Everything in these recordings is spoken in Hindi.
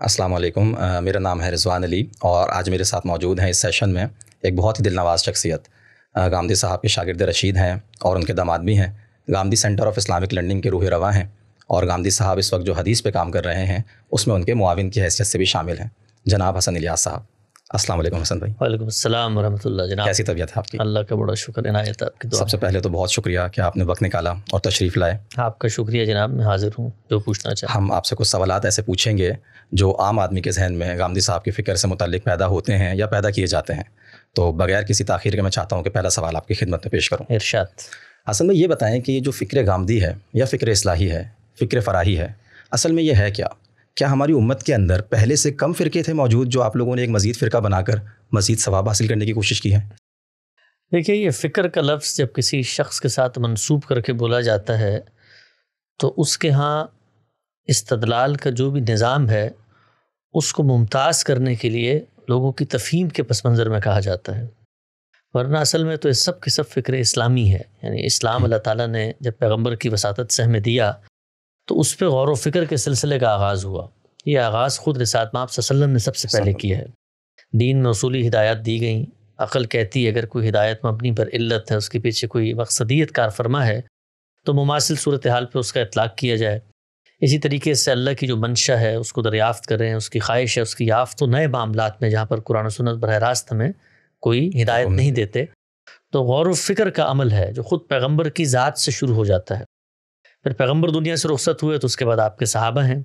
अस्सलाम वालेकुम। मेरा नाम है रिजवान अली और आज मेरे साथ मौजूद हैं इस सेशन में एक बहुत ही दिलनवाज शख्सियत। गांधी साहब के शागिर्द रशीद हैं और उनके दामाद भी हैं। Gandhi centre of Islamic learning के रूह रवा हैं और गांधी साहब इस वक्त जो हदीस पे काम कर रहे हैं, उसमें उनके मुआविन की हैसियत से भी शामिल हैं। जनाब हसन इलियास साहब। अस्सलाम वालेकुम हसन भाई। वालेकुम अस्सलाम वरहमतुल्लाह जनाब। कैसी तबीयत है आपकी? अल्लाह का बड़ा शुक्र इनायत आपकी दुआ। सबसे पहले तो बहुत शुक्रिया कि आपने वक्त निकाला और तशरीफ़ लाए। आपका शुक्रिया जनाब मैं हाजिर हूँ जो पूछना चाहें। हम आपसे कुछ सवाल ऐसे पूछेंगे जो आम आदमी के जहन में गांधी साहब की फ़िक्र से मुतलिक पैदा होते हैं या पैदा किए जाते हैं। तो बगैर किसी ताखीर के मैं चाहता हूँ कि पहला सवाल आपकी खिदमत में पेश करूँ। इरशाद। असल में ये बताएँ कि ये जो फ़िक्र गांधी है या फ़िक्र इसलाही है फ़िक्र फ़राही है असल में ये है क्या? क्या हमारी उम्मत के अंदर पहले से कम फ़िरके थे मौजूद जो आप लोगों ने एक मज़ीद फ़िरका बनाकर मज़ीद सवाब हासिल करने की कोशिश की है? देखिए, ये फ़िक्र का लफ्ज़ जब किसी शख्स के साथ मंसूब करके बोला जाता है तो उसके यहाँ इस्तदलाल का जो भी निज़ाम है, उसको मुमताज़ करने के लिए लोगों की तफ़हीम के पस मंज़र में कहा जाता है। वरना असल में तो ये सब के सब फ़िक्र इस्लामी है। यानी इस्लाम अल्लाह ताला ने जब पैगंबर की वसात से हमें दिया तो उस पर गौर व फ़िक्र के सिलसिले का आगाज़ हुआ। ये आगाज़ ख़ुद रसात माप वसल्लम ने सबसे पहले किया है। दीन में असूली हिदायत दी गई। अक़ल कहती है अगर कोई हिदायत मबनी पर इल्लत है उसके पीछे कोई मकसदियत कार फरमा है तो मुमासिल सूरत हाल पर उसका इतलाक़ किया जाए। इसी तरीके से अल्लाह की जो मंशा है उसको दरियाफ़त करें उसकी ख्वाहिश है उसकी याफ्त तो नए मामला में जहाँ पर कुरान सुनत बर रास्त हमें कोई हिदायत नहीं देते तो गौर फ़िक्र का अमल है जो ख़ुद पैगंबर की ज़ात से शुरू हो जाता है। फिर पैगंबर दुनिया से रुखसत हुए तो उसके बाद आपके सहाबा हैं।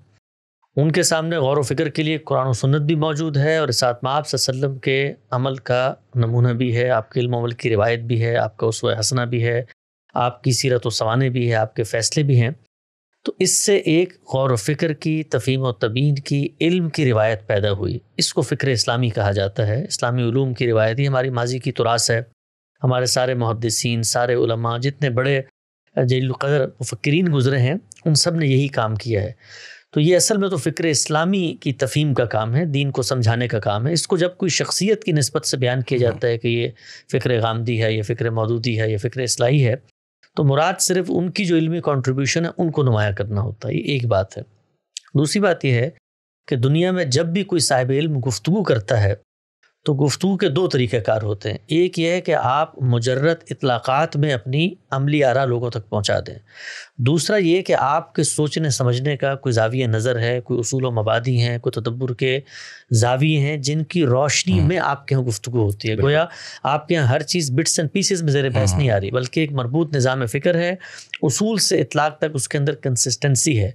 उनके सामने गौर व फ़िक्र के लिए कुरान और सुन्नत भी मौजूद है और साथ में आप वसल्लम के अमल का नमूना भी है, आपके इल्म अमल की रिवायत भी है, आपका उस हसना भी है, आपकी सीरत सवाने भी है, आपके फ़ैसले भी हैं। तो इससे एक गौर व फ़िक्र की, तफ़ीम व तबीन की, इल्म की रिवायत पैदा हुई। इसको फ़िक्र इस्लामी कहा जाता है। इस्लामी ूम की रिवायत ही हमारी माजी की तुरास है। हमारे सारे मुहदसिन सारे उलमा, जितने बड़े जलीलक़दर फ़कीरीन गुज़रे हैं, उन सबने यही काम किया है। तो ये असल में तो फ़िक्र इस्लामी की तफ़ीम का काम है, दीन को समझाने का काम है। इसको जब कोई शख्सियत की नस्बत से बयान किया जाता है कि ये फ़िक्र गामदी है, ये फ़िक्र मौदूदी है, ये फ़िक्र इसलाही है तो मुराद सिर्फ़ उनकी जो इलमी कॉन्ट्रीब्यूशन है, उनको नुमाया करना होता है। ये एक बात है। दूसरी बात यह है कि दुनिया में जब भी कोई साहिब इल्म गुफ्तु करता है तो गुफ्तु के दो तरीक़ेकार होते हैं। एक ये है कि आप मुजरत इतलाक़ात में अपनी अमली आरा लोगों तक पहुँचा दें। दूसरा ये कि आपके सोचने समझने का कोई जाविया नज़र है कोई असूल व मबादी हैं कोई तदब्बर के जाविये हैं जिनकी रोशनी में आपके यहाँ गुफ्तु होती है। गोया आपके यहाँ हर चीज़ बिट्स एंड पीसेस में ज़ेर बहस नहीं आ रही बल्कि एक मरबूत निज़ाम फ़िक्र है उसूल से इतलाक़ तक उसके अंदर कंसिस्टेंसी है।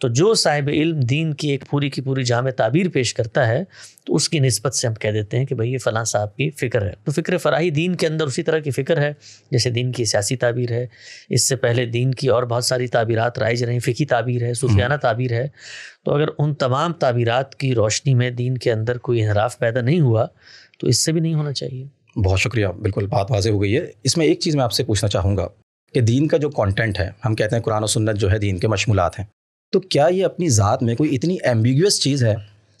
तो जो साहिब इल्म दीन की एक पूरी की पूरी जाम ताबीर पेश करता है तो उसकी नस्बत से हम कह देते हैं कि भाई ये फ़लाँ साहब की फ़िक्र है। तो फ़िक्र फ़राही दीन के अंदर उसी तरह की फ़िक्र है जैसे दीन की सियासी ताबीर है। इससे पहले दीन की और बहुत सारी ताबीरात राइज रही फ़िकी ताबीर है सूफियाना ताबीर है। तो अगर उन तमाम ताबीरात की रोशनी में दीन के अंदर कोई इनराफ पैदा नहीं हुआ तो इससे भी नहीं होना चाहिए। बहुत शुक्रिया बिल्कुल बात वाजह हो गई है। इसमें एक चीज़ मैं आपसे पूछना चाहूँगा कि दीन का जो कंटेंट है हम कहते हैं कुरान और सुन्नत जो है दीन के मशमूलत हैं। तो क्या ये अपनी ज़ात में कोई इतनी एम्बिगस चीज़ है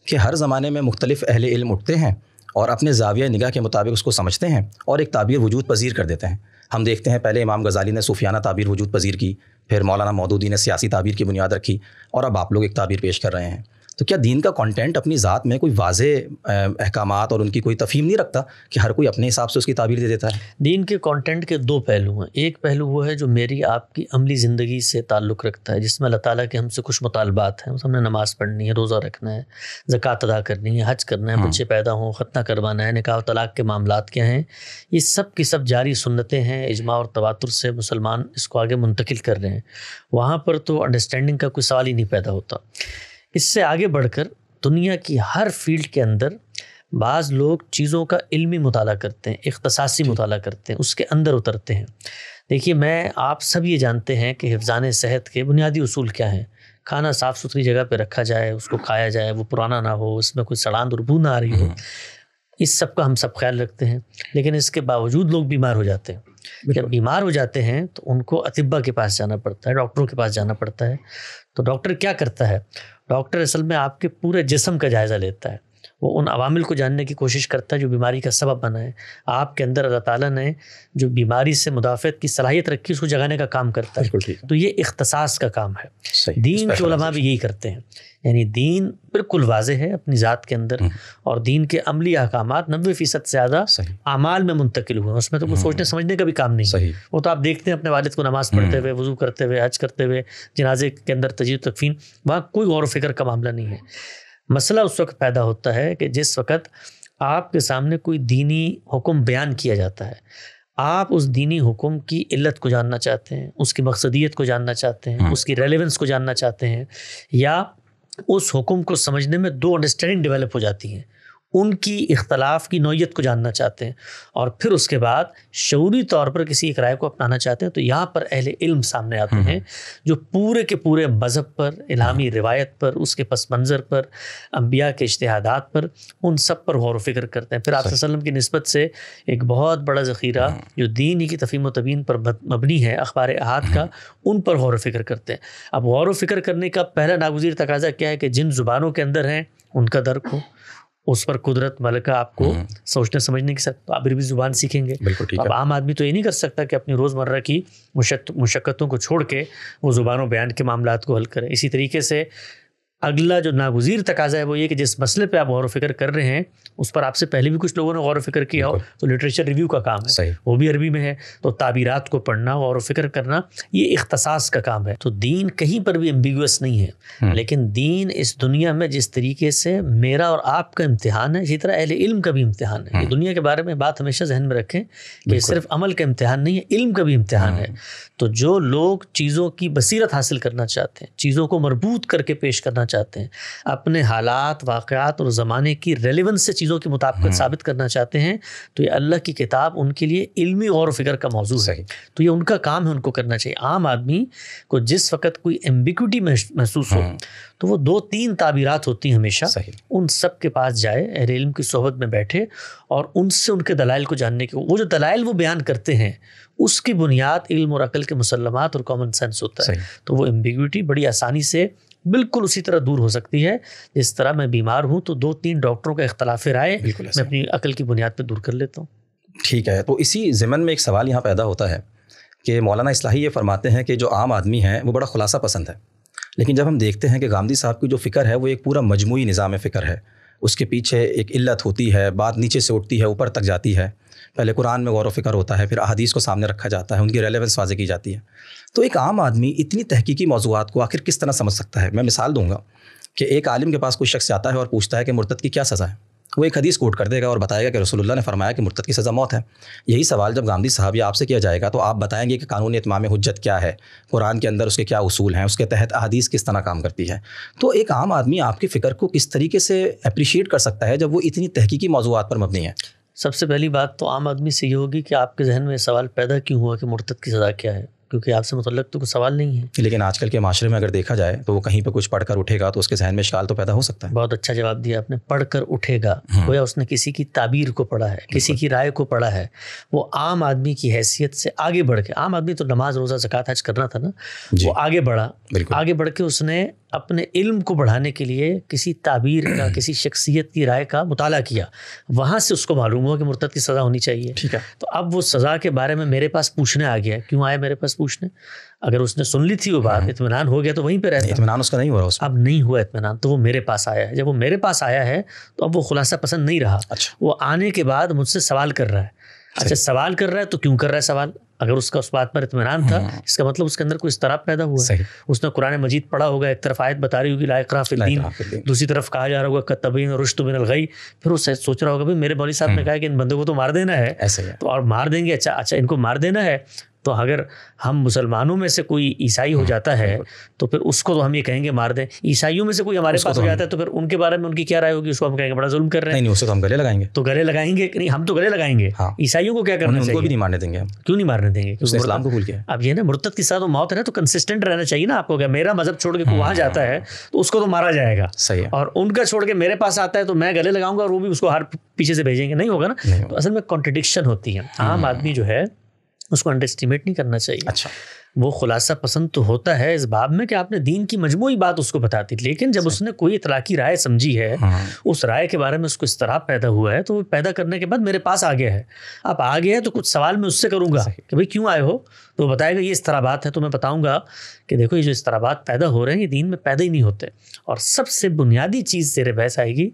कि हर ज़माने में मुख्तलिफ़ अहल इल्म उठते हैं और अपने जाविया निगाह के मुताबिक उसको समझते हैं और एक ताबीर वजूद पजीर कर देते हैं? हम देखते हैं पहले इमाम गज़ाली ने सूफियाना ताबीर वजूद पजीर की, फिर मौलाना मौदूदी ने सियासी ताबीर की बुनियाद रखी और अब आप लोग एक ताबीर पेश कर रहे हैं। तो क्या दीन का कंटेंट अपनी ज़ात में कोई वाज अहकाम और उनकी कोई तफीम नहीं रखता कि हर कोई अपने हिसाब से उसकी ताबीर दे देता है? दीन के कंटेंट के दो पहलू हैं। एक पहलू वो है जो मेरी आपकी अमली ज़िंदगी से ताल्लुक़ रखता है जिसमें अल्लाह ताला के हमसे कुछ मुतालबात हैं। हमने नमाज़ पढ़नी है रोज़ा रखना है ज़क़़त अदा करनी है हज करना है बच्चे पैदा हों ख़तना करवाना है निकाह तलाक के मामला क्या हैं? ये सब की सब जारी सुन्नतें हैं इजमा और तवातुर से मुसलमान इसको आगे मुंतकिल कर रहे हैं। वहाँ पर तो अंडरस्टैंडिंग का कोई सवाल ही नहीं पैदा होता। इससे आगे बढ़कर दुनिया की हर फ़ील्ड के अंदर बाज़ लोग चीज़ों का इल्मी मुताला करते हैं अख्तसासी मुताला करते हैं उसके अंदर उतरते हैं। देखिए मैं आप सब ये जानते हैं कि हिफान सेहत के बुनियादी असूल क्या हैं। खाना साफ़ सुथरी जगह पर रखा जाए उसको खाया जाए वो पुराना ना हो उसमें कोई सड़ान दुरबू ना आ रही हो हम्म। इस सब का हम सब ख्याल रखते हैं। लेकिन इसके बावजूद लोग बीमार हो जाते हैं। जब बीमार हो जाते हैं तो उनको अतिब्बा के पास जाना पड़ता है डॉक्टरों के पास जाना पड़ता है। तो डॉक्टर क्या करता है? डॉक्टर असल में आपके पूरे जिसम का जायज़ा लेता है। वो उन अवामिल को जानने की कोशिश करता है जो बीमारी का सबब बना है। आपके अंदर अल्लाह ताला ने जो बीमारी से मुदाफ़त की सलाहियत रखी उसको जगाने का काम करता है। तो ये इख्तसास का काम है। दीन के भी यही करते हैं। यानी दीन बिल्कुल वाज है अपनी ज़ात के अंदर हम्म। और दीन के अमली अहकाम नब्बे फ़ीसद से ज़्यादा अमाल में मुंतकिल हुए उसमें तो कुछ सोचने हम्म। समझने का भी काम नहीं सही वो तो आप देखते हैं अपने वालद को नमाज़ पढ़ते हम्म। हुए वज़ू करते हुए हज करते हुए जनाजे के अंदर तजीब तकफीन वहाँ कोई गौर फ़िक्र का मामला नहीं है मसला उस वक्त पैदा होता है कि जिस वक्त आपके सामने कोई दीनी हुक्म बयान किया जाता है आप उस दीनी हुक्म की इल्लत को जानना चाहते हैं उसकी मकसदियत को जानना चाहते हैं उसकी रेलेवेंस को जानना चाहते हैं या उस हुक्म को समझने में दो अंडरस्टैंडिंग डेवलप हो जाती हैं। उनकी इख्तलाफ की नोयत को जानना चाहते हैं और फिर उसके बाद शूरी तौर पर किसी एक राय को अपनाना चाहते हैं तो यहाँ पर अहले इल्म सामने आते हैं जो पूरे के पूरे मज़हब पर इलामी रिवायत पर उसके पस मंज़र पर अम्बिया के इश्तहादात पर उन सब पर गौर फ़िक्र करते हैं। फिर आप वसल्लम की नस्बत से एक बहुत बड़ा ज़ख़ीरा जो दीन ही की तफ़ीम तबीन पर मबनी है अखबार अहाद का उन पर गौर फ़िक्र करते हैं। अब गौर फ़िक्र करने का पहला नागुजीर तकाजा क्या है कि जिन ज़ुबानों के अंदर हैं उनका दर्क हो उस पर कुदरत मलका आपको हम्म। सोचने समझने की सकता तो आप भी ज़ुबान सीखेंगे। बिल्कुल अब आम आदमी तो ये नहीं कर सकता कि अपनी रोज़मर्रा की मुशक्क़तों को छोड़ के वो ज़ुबान बयान के मामला को हल करें। इसी तरीके से अगला जो नागुजीर तकाजा है वो ये कि जिस मसले पे आप गौर फ़िक्र कर रहे हैं उस पर आपसे पहले भी कुछ लोगों ने गौर फ़िक्र किया हो तो लिटरेचर रिव्यू का काम है। वो भी अरबी में है तो ताबीरात को पढ़ना गौर फ़िक्र करना ये इख्तसास का काम है। तो दीन कहीं पर भी एम्बिगस नहीं है हम्म। लेकिन दीन इस दुनिया में जिस तरीके से मेरा और आपका इम्तिहान है इसी तरह अहले इल्म का भी इम्तिहान है। हम्म। दुनिया के बारे में बात हमेशा जहन में रखें कि सिर्फ़ अमल का इम्तिहान नहीं है इल्म का भी इम्तिहान है। हम्म। तो जो लोग चीज़ों की बसीरत हासिल करना चाहते हैं चीज़ों को मरबूत करके पेश करना चाहते हैं। अपने हालात वाक़ात और ज़माने की रेलिवेंस से चीज़ों की मुताबिक हम्म। साबित करना चाहते हैं तो ये अल्लाह की किताब उनके लिए इल्मी और फ़िक्र का मौजू है। तो ये उनका काम है उनको करना चाहिए। आम आदमी को जिस वक्त कोई एम्बिक्यूटी महसूस हो हम्म। तो वो दो तीन ताबीरात होती हैं हमेशा। उन सब के पास जाए अहल इल्म की सोहबत में बैठे और उनसे उनके दलाइल को जानने के वो जो दलाइल वो बयान करते हैं उसकी बुनियाद इल्म और अकल के मुसलमत और कॉमन सेंस होता है। तो वो एम्बिग्यूटी बड़ी आसानी से बिल्कुल उसी तरह दूर हो सकती है। जिस तरह मैं बीमार हूँ तो दो तीन डॉक्टरों का इख्तलाफ राय मैं अपनी अकल की बुनियाद पर दूर कर लेता हूँ। ठीक है तो इसी ज़मन में एक सवाल यहाँ पैदा होता है कि मौलाना इसलाही ये फरमाते हैं कि जो आम आदमी है वो बड़ा खुलासा पसंद है। लेकिन जब हम देखते हैं कि गांधी साहब की जो फ़िक्र है वो एक पूरा मजमू निज़ाम फ़िक्र है। उसके पीछे एक इल्लत होती है बात नीचे से उठती है ऊपर तक जाती है। पहले कुरान में गौर फ़िक्र होता है फिर अदीस को सामने रखा जाता है उनकी रेलेवेंस वाजे की जाती है। तो एक आम आदमी इतनी तहकीकी मौजूद को आखिर किस तरह समझ सकता है? मैं मिसाल दूँगा कि एक आलिम के पास कोई शख्स आता है और पूछता है कि मुर्तद की क्या सज़ा है। वो एक हदीस कोट कर देगा और बताएगा कि रसोल्ला ने फरमाया कि मुर्तद की सज़ा मौत है। यही सवाल जब गांधी साहब या आपसे किया जाएगा तो आप बताएँगे कि कानूनी इतमाम हजत क्या है? कुरान के अंदर उसके क्या उसूल हैं? उसके तहत अदीस किस तरह काम करती है? तो एक आम आदमी आपकी फ़िक्र को किस तरीके से अप्रिशिएट कर सकता है जब वो इतनी तहकीकी मौजूद पर मबनी है? सबसे पहली बात तो आम आदमी से ये होगी कि आपके जहन में सवाल पैदा क्यों हुआ कि मुर्तद की सज़ा क्या है? क्योंकि आपसे मतलब तो कोई सवाल नहीं है। लेकिन आजकल के माशरे में अगर देखा जाए तो वो कहीं पर कुछ पढ़कर उठेगा तो उसके जहन में शिकाल तो पैदा हो सकता है। बहुत अच्छा जवाब दिया आपने पढ़कर उठेगा। हम्म। गोया उसने किसी की ताबीर को पढ़ा है किसी की राय को पढ़ा है वो आम आदमी की हैसियत से आगे बढ़ के आम आदमी तो नमाज़ रोज़ा जक़ात हज करना था ना वो आगे बढ़ा। आगे बढ़ के उसने अपने इल्म को बढ़ाने के लिए किसी ताबीर का किसी शख्सियत की राय का मुताला किया। वहाँ से उसको मालूम हुआ कि मुर्तद की सज़ा होनी चाहिए। ठीक है। तो अब वो सज़ा के बारे में मेरे पास पूछने आ गया क्यों आए मेरे पास पूछने? अगर उसने सुन ली थी वो बात हम्म। इतमान हो गया तो वहीं पर रहता। इतमान उसका नहीं हो रहा अब नहीं हुआ इतमान तो वो मेरे पास आया है। जब वो मेरे पास आया है तो अब वो खुलासा पसंद नहीं रहा। अच्छा। वो आने के बाद मुझसे सवाल कर रहा है। अच्छा सवाल कर रहा है तो क्यों कर रहा है सवाल? अगर उसका उस बात पर इतमान था हम्म। इसका मतलब उसके अंदर कोई तरफ़ पैदा हुआ है। उसने कुरान मजीद पढ़ा होगा एक तरफ़ आयत बता रही होगी लायकरा फिल्दीन दूसरी तरफ़ कहा जा रहा होगा कतबीन रुश्त बिन गई। फिर वो सोच रहा होगा भाई मेरे मौली साहब ने हम्म। कहा कि इन बंदों को तो मार देना है। ऐसे तो और मार देंगे अच्छा अच्छा इनको मार देना है तो अगर हम मुसलमानों में से कोई ईसाई हो जाता है तो फिर उसको तो हम ये कहेंगे मार दें। ईसाइयों में से कोई हमारे पास तो हो जाता है तो फिर उनके बारे में उनकी क्या राय होगी? उसको हम कहेंगे बड़ा जुल्म कर रहे हैं। नहीं उसको तो हम गले लगाएँगे। तो गले लगाएँगे नहीं? हम तो गले लगाएँगे। हाँ। ईसाइयों को क्या करना चाहिए भी नहीं मारने देंगे क्यों नहीं मारने देंगे? इस्लाम को भूल गया। अब ये ना मुर्तद के साथ मौत है ना तो कंसिस्टेंट रहना चाहिए ना आपको। क्या मेरा मज़हब छोड़ के वहाँ हाँ। जाता है तो उसको तो मारा जाएगा। सही है। और उनका छोड़ के मेरे पास आता है तो मैं गले लगाऊँगा और वो भी उसको हर पीछे से भेजेंगे। नहीं होगा ना? तो असल में कॉन्ट्रडिक्शन होती है। आम हम्म। आदमी जो है उसको अंडर एस्टिमेट नहीं करना चाहिए। अच्छा। वो खुलासा पसंद तो होता है इस बाब में कि आपने दीन की मजमू बात उसको बताती लेकिन जब उसने कोई इतला की राय समझी है हाँ। उस राय के बारे में उसको इस तरह पैदा हुआ है तो वो पैदा करने के बाद मेरे पास आ गया है। आप आ गया है तो कुछ सवाल मैं उससे करूँगा कि भाई क्यों आए हो? तो वो बताएगा ये इस तरह बात है तो मैं बताऊँगा कि देखो ये जो इस तरह बात पैदा हो रहे हैं ये दीन में पैदा ही नहीं होते। और सबसे बुनियादी चीज़ तेरे बहस आएगी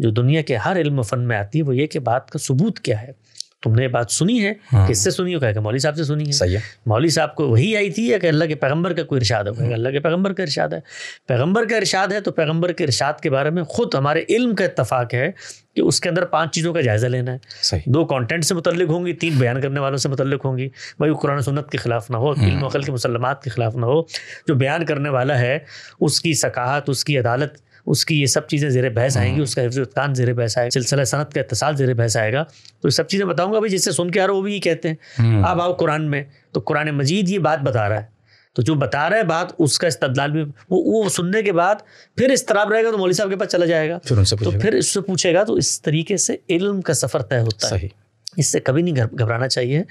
जो दुनिया के हर इल्म फ़न में आती है वो ये कि बात का सबूत क्या है? तुमने बात सुनी है? हाँ। किससे सुनी हो? कहेगा मौली साहब से सुनी है। सही है। मौली साहब को वही आई थी या कि अल्लाह के पैगंबर का कोई इरशाद हो? कहेगा अल्लाह के पैगंबर का इरशाद है। पैगंबर का इरशाद है तो पैगंबर के इरशाद के बारे में खुद हमारे इल्म का इतफाक है कि उसके अंदर पाँच चीज़ों का जायज़ा लेना है। सही। दो कंटेंट से मुतलिक होंगी तीन बयान करने वालों से मुतलिक होंगी। भाई वो कुरान सुन्नत के खिलाफ ना हो हाँ। इल्म अकल के मुसलमात के खिलाफ ना हो। जो बयान करने वाला है उसकी सकाहत उसकी अदालत उसकी ये सब चीज़ें जेर बहस आएँगी हाँ। उसका हिफ्ज़ान जेर बहस आएगा सिलसिला सनत का इतसाल जेर बहस आएगा। तो ये सब चीज़ें बताऊँगा भाई जिससे सुन के आ रहे वो भी ये कहते हैं। हाँ। आप आओ कुरान में तो कुरान मजीद ये बात बता रहा है। तो जो बता रहा है बात उसका इस्तदलाल भी वो वो सुनने के बाद फिर इस तरह रहेगा तो मौली साहब के पास चला जाएगा। फिर उनसे तो फिर इससे पूछेगा तो इस तरीके से इल्म का सफ़र तय होता है। इससे कभी नहीं घबराना चाहिए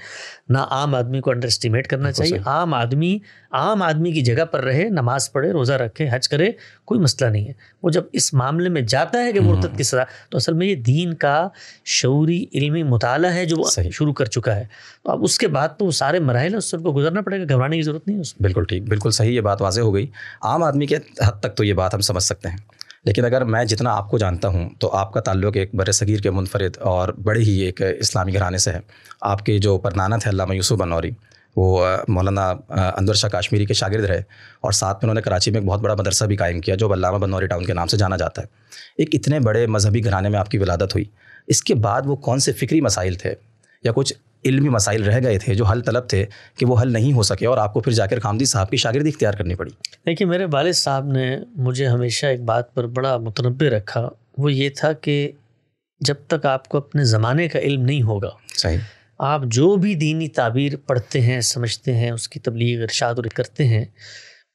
ना आम आदमी को अंडर एस्टिमेट करना चाहिए। आम आदमी आम आदमी की जगह पर रहे नमाज़ पढ़े रोज़ा रखे हज करे कोई मसला नहीं है। वो जब इस मामले में जाता है कि मुर्तद की सजा तो असल में ये दीन का शौरी इल्मी मुताला है जो शुरू कर चुका है। तो अब उसके बाद तो सारे मराहल उससे उनको गुजरना पड़ेगा घबराने की ज़रूरत नहीं है बिल्कुल ठीक बिल्कुल सही ये बात वाजह हो गई। आम आदमी के हद तक तो ये बात हम समझ सकते हैं। लेकिन अगर मैं जितना आपको जानता हूँ तो आपका ताल्लुक एक बर सग़ीर के मुनफरद और बड़े ही एक इस्लामी घराने से है। आपके जो परनाना थे अल्लाह यूसुफ बनौरी, वो मौलाना अंदर शाह काश्मीरी के शागिर्द रहे और साथ में उन्होंने कराची में एक बहुत बड़ा मदरसा भी कायम किया, जो अल्लामा बनौरी टाउन के नाम से जाना जाता है। एक इतने बड़े मजहबी घराने में आपकी विलादत हुई। इसके बाद वो कौन से फ़िक्री मसाइल थे या कुछ इल्मी मसाइल रह गए थे जो हल तलब थे कि वो हल नहीं हो सके और आपको फिर जाकर खामदी साहब की शागिर्दी इख्तियार करनी पड़ी। देखिए मेरे वालद साहब ने मुझे हमेशा एक बात पर बड़ा मुतनबे रखा। वो ये था कि जब तक आपको अपने ज़माने का इल्म नहीं होगा सही। आप जो भी दीनी ताबीर पढ़ते हैं समझते हैं उसकी तबलीग इरशाद करते हैं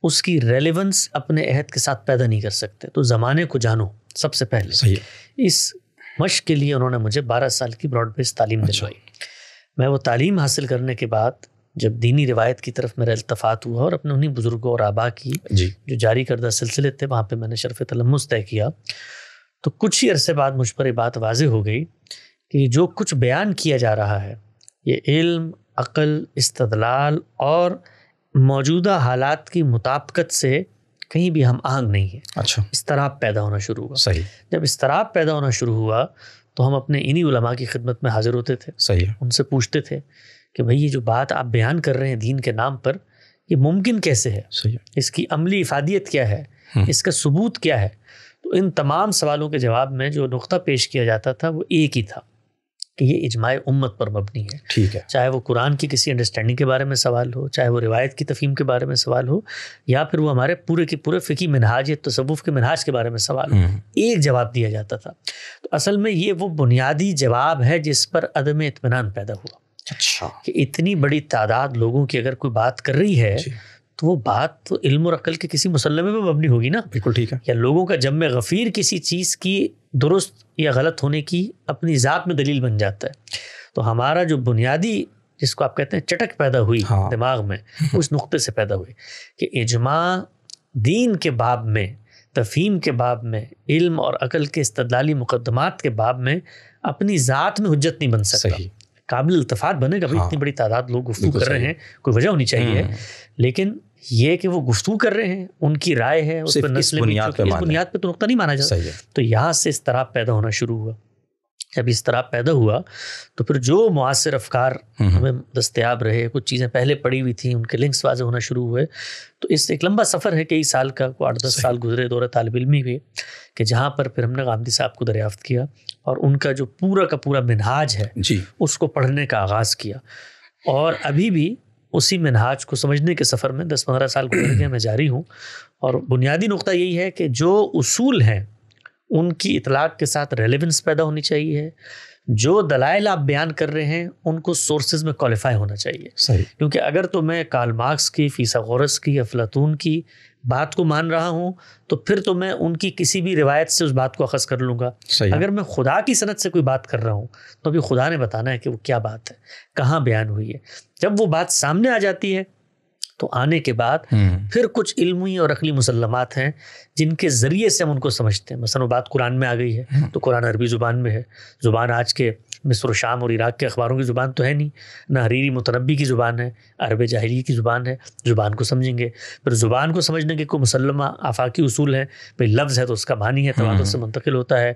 उसकी रेलेवेंस अपने अहद के साथ पैदा नहीं कर सकते। तो ज़माने को जानो सबसे पहले। सही। इस मश के लिए उन्होंने मुझे बारह साल की ब्रॉड बेस तालीम अच्छा। दिलवाई। मैं वो तालीम हासिल करने के बाद जब दीनी रिवायत की तरफ़ मेरा अल्तफ़ात हुआ और अपने उन्हीं बुज़ुर्गों और आबा की जी। जो जारी करदा सिलसिले थे वहाँ पे मैंने शरफ तलमस तय किया। तो कुछ ही अरसे बाद मुझ पर ये बात वाज हो गई कि जो कुछ बयान किया जा रहा है ये इल्म अक़ल इस्तदलाल और मौजूदा हालात की मुताबकत से कहीं भी हम आहंग नहीं है। अच्छा। इस तरह पैदा होना शुरू हुआ। सही। जब इस तरह पैदा होना शुरू हुआ तो हम अपने इन्हीं उलमा की खिदमत में हाजिर होते थे। सही है। उनसे पूछते थे कि भाई ये जो बात आप बयान कर रहे हैं दीन के नाम पर ये मुमकिन कैसे है? सही है। इसकी अमली इफादियत क्या है? हम्म। इसका सबूत क्या है? तो इन तमाम सवालों के जवाब में जो नुकता पेश किया जाता था वो एक ही था। कि ये इजमाय उम्मत पर मबनी है। ठीक है। चाहे वो कुरान की किसी अंडरस्टैंडिंग के बारे में सवाल हो चाहे वो रिवायत की तफीम के बारे में सवाल हो या फिर वो हमारे पूरे के पूरे फ़िकी मिनहाज या तसवुफ़ के मिनहाज के बारे में सवाल हो हम्म। एक जवाब दिया जाता था। तो असल में ये वो बुनियादी जवाब है जिस पर अदम इतमान पैदा हुआ। अच्छा। कि इतनी बड़ी तादाद लोगों की अगर कोई बात कर रही है तो वो बात तो इल्म और अकल के किसी मुसलमे में मबनी होगी ना? बिल्कुल ठीक है। या लोगों का जम गफ़ीर किसी चीज़ की दुरुस्त या गलत होने की अपनी ज़ात में दलील बन जाता है तो हमारा जो बुनियादी जिसको आप कहते हैं चटक पैदा हुई हाँ। दिमाग में उस नुक्ते से पैदा हुई कि इजमा दीन के बाब में तफहीम के बाब में इल्म और अकल के इस्तलाली मुकदमात के बाब में अपनी ज़ात में हजत नहीं बन सकता काबिल इतफाक बनेगा हाँ। इतनी बड़ी तादाद लोग गुफ्तु कर रहे हैं कोई वजह होनी चाहिए हम्म। लेकिन ये कि वो गुफ्तु कर रहे हैं उनकी राय है उस पर नस्ल बुनियाद पे बुनियाद पे तो नुकता नहीं माना जाता। तो यहाँ से इस तरह पैदा होना शुरू हुआ। जब इस तरह पैदा हुआ तो फिर जो मुआसर अफकार हम्म। हमें दस्तियाब रहे कुछ चीज़ें पहले पड़ी हुई थी उनके लिंक्स वाजे होना शुरू हुए तो इस एक लंबा सफ़र है कई साल का को आठ दस साल गुजरे दौरे तालब इलमी हुए कि जहाँ पर फिर हमने गांधी साहब को दरियाफ्त किया और उनका जो पूरा का पूरा मिनहाज है जी। उसको पढ़ने का आगाज़ किया। और अभी भी उसी मिनहाज को समझने के सफ़र में दस पंद्रह साल गुजर गए मैं जारी हूँ। और बुनियादी नुकता यही है कि जो उसूल हैं उनकी इतलाक के साथ रेलिवेंस पैदा होनी चाहिए। जो दलाइल आप बयान कर रहे हैं उनको सोर्सेज में क्वालिफाई होना चाहिए। सही। क्योंकि अगर तो मैं कार्ल मार्क्स की फीसा गोरस की अफलातून की बात को मान रहा हूँ तो फिर तो मैं उनकी किसी भी रिवायत से उस बात को अखज़ कर लूँगा। अगर मैं खुदा की सनत से कोई बात कर रहा हूँ तो अभी खुदा ने बताना है कि वो क्या बात है कहाँ बयान हुई है। जब वो बात सामने आ जाती है तो आने के बाद हम्म, फिर कुछ इल्मी और अकली मुसलमात हैं जिनके ज़रिए से हम उनको समझते हैं। मसलन बात कुरान में आ गई है तो कुरान अरबी ज़ुबान में है। ज़ुबान आज के मिस्र शाम और इराक के अखबारों की ज़ुबान तो है नहीं ना हरीरी मुतनबी की ज़ुबान है अरब जाहिली की ज़ुबान है। ज़ुबान को समझेंगे। फिर ज़ुबान को समझने के कोई मुसलमा आफाकी उसूल हैं भाई लफ्ज़ है तो उसका मानी है तवादुर से मुंतकिल होता है।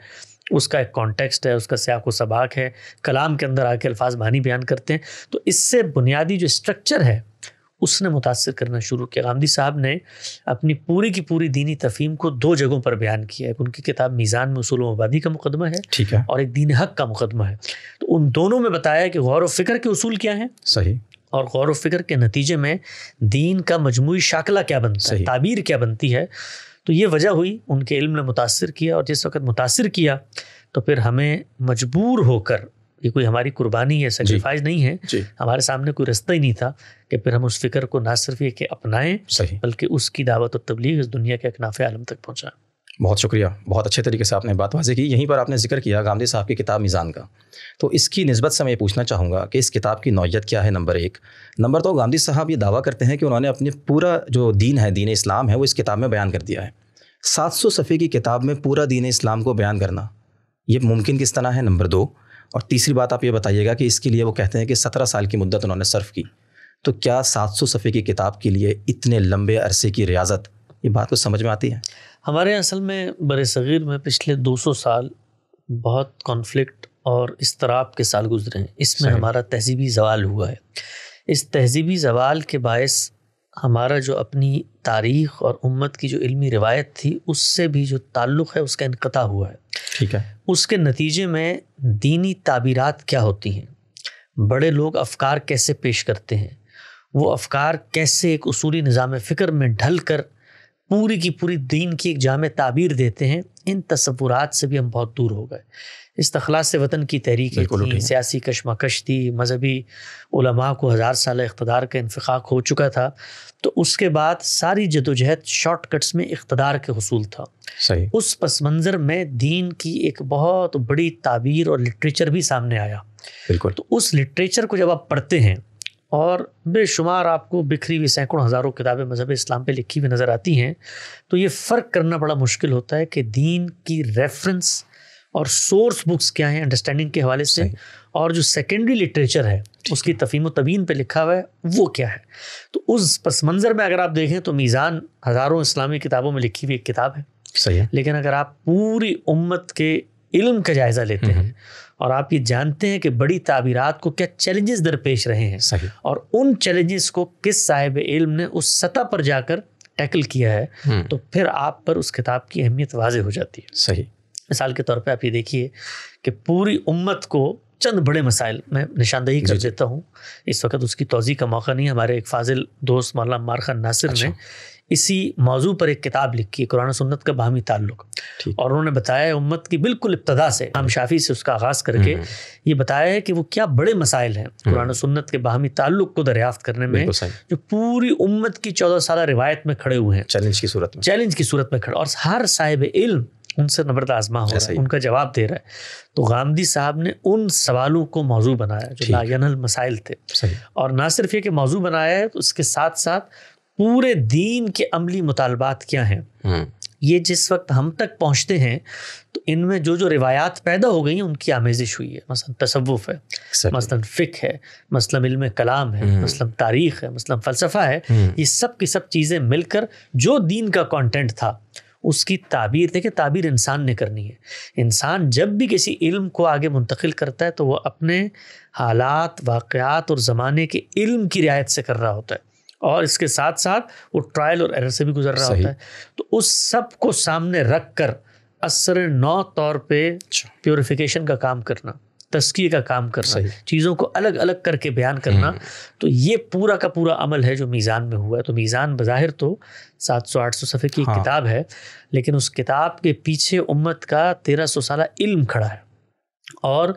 उसका एक कॉन्टेक्स्ट है उसका स्याक व सबाक है। कलाम के अंदर आके अल्फाज मानी बयान करते हैं। तो इससे बुनियादी जो स्ट्रक्चर है उसने मुतासर करना शुरू किया। गांधी साहब ने अपनी पूरी की पूरी दीनी तफीम को दो जगहों पर बयान किया है। उनकी किताब मीज़ान में उसूल आबादी का मुकदमा है ठीक है। और एक दीन हक का मुकदमा है। तो उन दोनों में बताया कि गौर व फ़िक्र के उसूल क्या हैं। सही। और गौर व फ़िक्र के नतीजे में दीन का मजमू शाकला क्या बनता है। ताबीर क्या बनती है तो ये वजह हुई उनके इल्म ने मुतासर किया और जिस वक्त मुतासर किया तो फिर हमें मजबूर होकर ये कोई हमारी कुर्बानी है सेक्रीफाइस नहीं है। हमारे सामने कोई रास्ता ही नहीं था कि फिर हम उस फ़िक्र को ना सिर्फ़ ये कि अपनाएँ बल्कि उसकी दावत और तबलीग इस दुनिया के अकनाफ आलम तक पहुँचाएँ। बहुत शुक्रिया। बहुत अच्छे तरीके से आपने बात वाजी की। यहीं पर आपने ज़िक्र किया गांधी साहब की किताब मीज़ान का। तो इसकी नस्बत से मैं ये पूछना चाहूँगा कि इस किताब की नौीयत क्या है नंबर एक? नंबर दो गांधी साहब ये दावा करते हैं कि उन्होंने अपने पूरा जो दीन है दीन इस्लाम है वो इस किताब में बयान कर दिया है। सात सौ सफ़े की किताब में पूरा दीन इस्लाम को बयान करना ये मुमकिन किस तरह है नंबर दो? और तीसरी बात आप ये बताइएगा कि इसके लिए वो कहते हैं कि सत्रह साल की मुद्दत उन्होंने सर्फ की। तो क्या सात सौ सफ़े की किताब के लिए इतने लंबे अरसे की रियाजत? ये बात को समझ में आती है। हमारे असल में बर सग़ीर में पिछले 200 साल बहुत कॉन्फ्लिक्ट और इसतराब के साल गुजरे हैं। इसमें हमारा तहजीबी जवाल हुआ है। इस तहजीबी जवाल के बायस हमारा जो अपनी तारीख़ और उम्मत की जो इल्मी रिवायत थी उससे भी जो ताल्लुक़ है उसका इनकता हुआ है। ठीक है। उसके नतीजे में दीनी ताबीरात क्या होती हैं? बड़े लोग अफकार कैसे पेश करते हैं? वो अफकार कैसे एक उसूली निज़ाम फ़िक्र में ढल कर पूरी की पूरी दीन की एक जाम ताबीर देते हैं? इन तस्वुरात से भी हम बहुत दूर हो गए। इस्तखला से वतन की तहरीकें थी सियासी कशमकश थी मजहबी उलमा को हज़ार साल इकतदार का इन्फाक हो चुका था तो उसके बाद सारी जदोजहद शॉर्टकट्स में इकतदार के हसूल था। सही। उस पस मंज़र में दीन की एक बहुत बड़ी ताबीर और लिटरेचर भी सामने आया। बिल्कुल। तो उस लिटरेचर को जब आप पढ़ते हैं और बेशुमार आपको बिखरी हुई सैकड़ों हज़ारों किताबें मज़हब इस्लाम पे लिखी हुई नज़र आती हैं तो ये फ़र्क करना बड़ा मुश्किल होता है कि दीन की रेफरेंस और सोर्स बुक्स क्या हैं अंडरस्टैंडिंग के हवाले से और जो सेकेंडरी लिटरेचर है उसकी तफीम तबीन पर लिखा हुआ है वो क्या है? तो उस पस मंज़र में अगर आप देखें तो मीज़ान हज़ारों इस्लामी किताबों में लिखी हुई एक किताब है। सही है। लेकिन अगर आप पूरी उम्मत के इल्म का जायज़ा लेते हैं और आप ये जानते हैं कि बड़ी ताबीरात को क्या चैलेंजेस दरपेश रहे हैं सही। और उन चैलेंजेस को किस साहिब इल्म ने उस सतह पर जाकर टैकल किया है तो फिर आप पर उस किताब की अहमियत वाजे हो जाती है। सही। मिसाल के तौर पे आप ये देखिए कि पूरी उम्मत को चंद बड़े मसाइल मैं निशानदेही कर। देता हूँ। इस वक्त उसकी तोज़ी का मौका नहीं हमारे एक फाजिल दोस्त मौलाना मार खान नासिर अच्छा। ने इसी मौजू पर एक किताब लिखी है कुरान सुन्नत का बाहमी ताल्लुक। और उन्होंने बताया उम्मत की बिल्कुल इब्तदा से हम शाफी से उसका आगाज़ करके हम्म, ये बताया है कि वो क्या बड़े मसाइल हैं कुरान और सुन्नत के बाहमी ताल्लुक को दरियाफ्त करने में जो पूरी उम्मत की चौदह साल रिवायत में खड़े हुए हैं। चैलेंज की सूरत में। चैलेंज की सूरत में खड़ा और हर साहिब इल्म उनसे नम्रता आजमा हो रहा है उनका जवाब दे रहा है। तो गांधी साहब ने उन सवालों को मौजू बनाया जो ठीक। लायनल मसाइल थे। और ना सिर्फ़ ये कि मौजू बनाया है तो उसके साथ साथ पूरे दीन के अमली मुतालबात क्या हैं? हम्म, ये जिस वक्त हम तक पहुँचते हैं तो इनमें जो जो रिवायात पैदा हो गई हैं उनकी आमेजिश हुई है। मसलन तसव्वुफ है. मसलन फ़िक है मसलन इल्म कलाम है हम्म। मसलन तारीख़ है मसलन फ़लसफ़ा है। हम्म, ये सब की सब चीज़ें मिलकर जो दीन का कंटेंट था उसकी ताबीर देखिए ताबीर इंसान ने करनी है। इंसान जब भी किसी इल्म को आगे मुंतकिल करता है तो वह अपने हालात वाक़यात और ज़माने के इल्म की रियायत से कर रहा होता है। और इसके साथ साथ वो ट्रायल और एरर से भी गुजर रहा होता है। तो उस सबको सामने रख कर असर नौ तौर पे अच्छा, प्योरिफिकेशन का काम करना। तस्कीर का काम करना। चीज़ों को अलग अलग करके बयान करना हम्म, तो ये पूरा का पूरा अमल है जो मीज़ान में हुआ है तो मीज़ान बज़ाहिर तो 700 800 सफ़े की हाँ। किताब है लेकिन उस किताब के पीछे उम्मत का 1300 साल इल्म खड़ा है और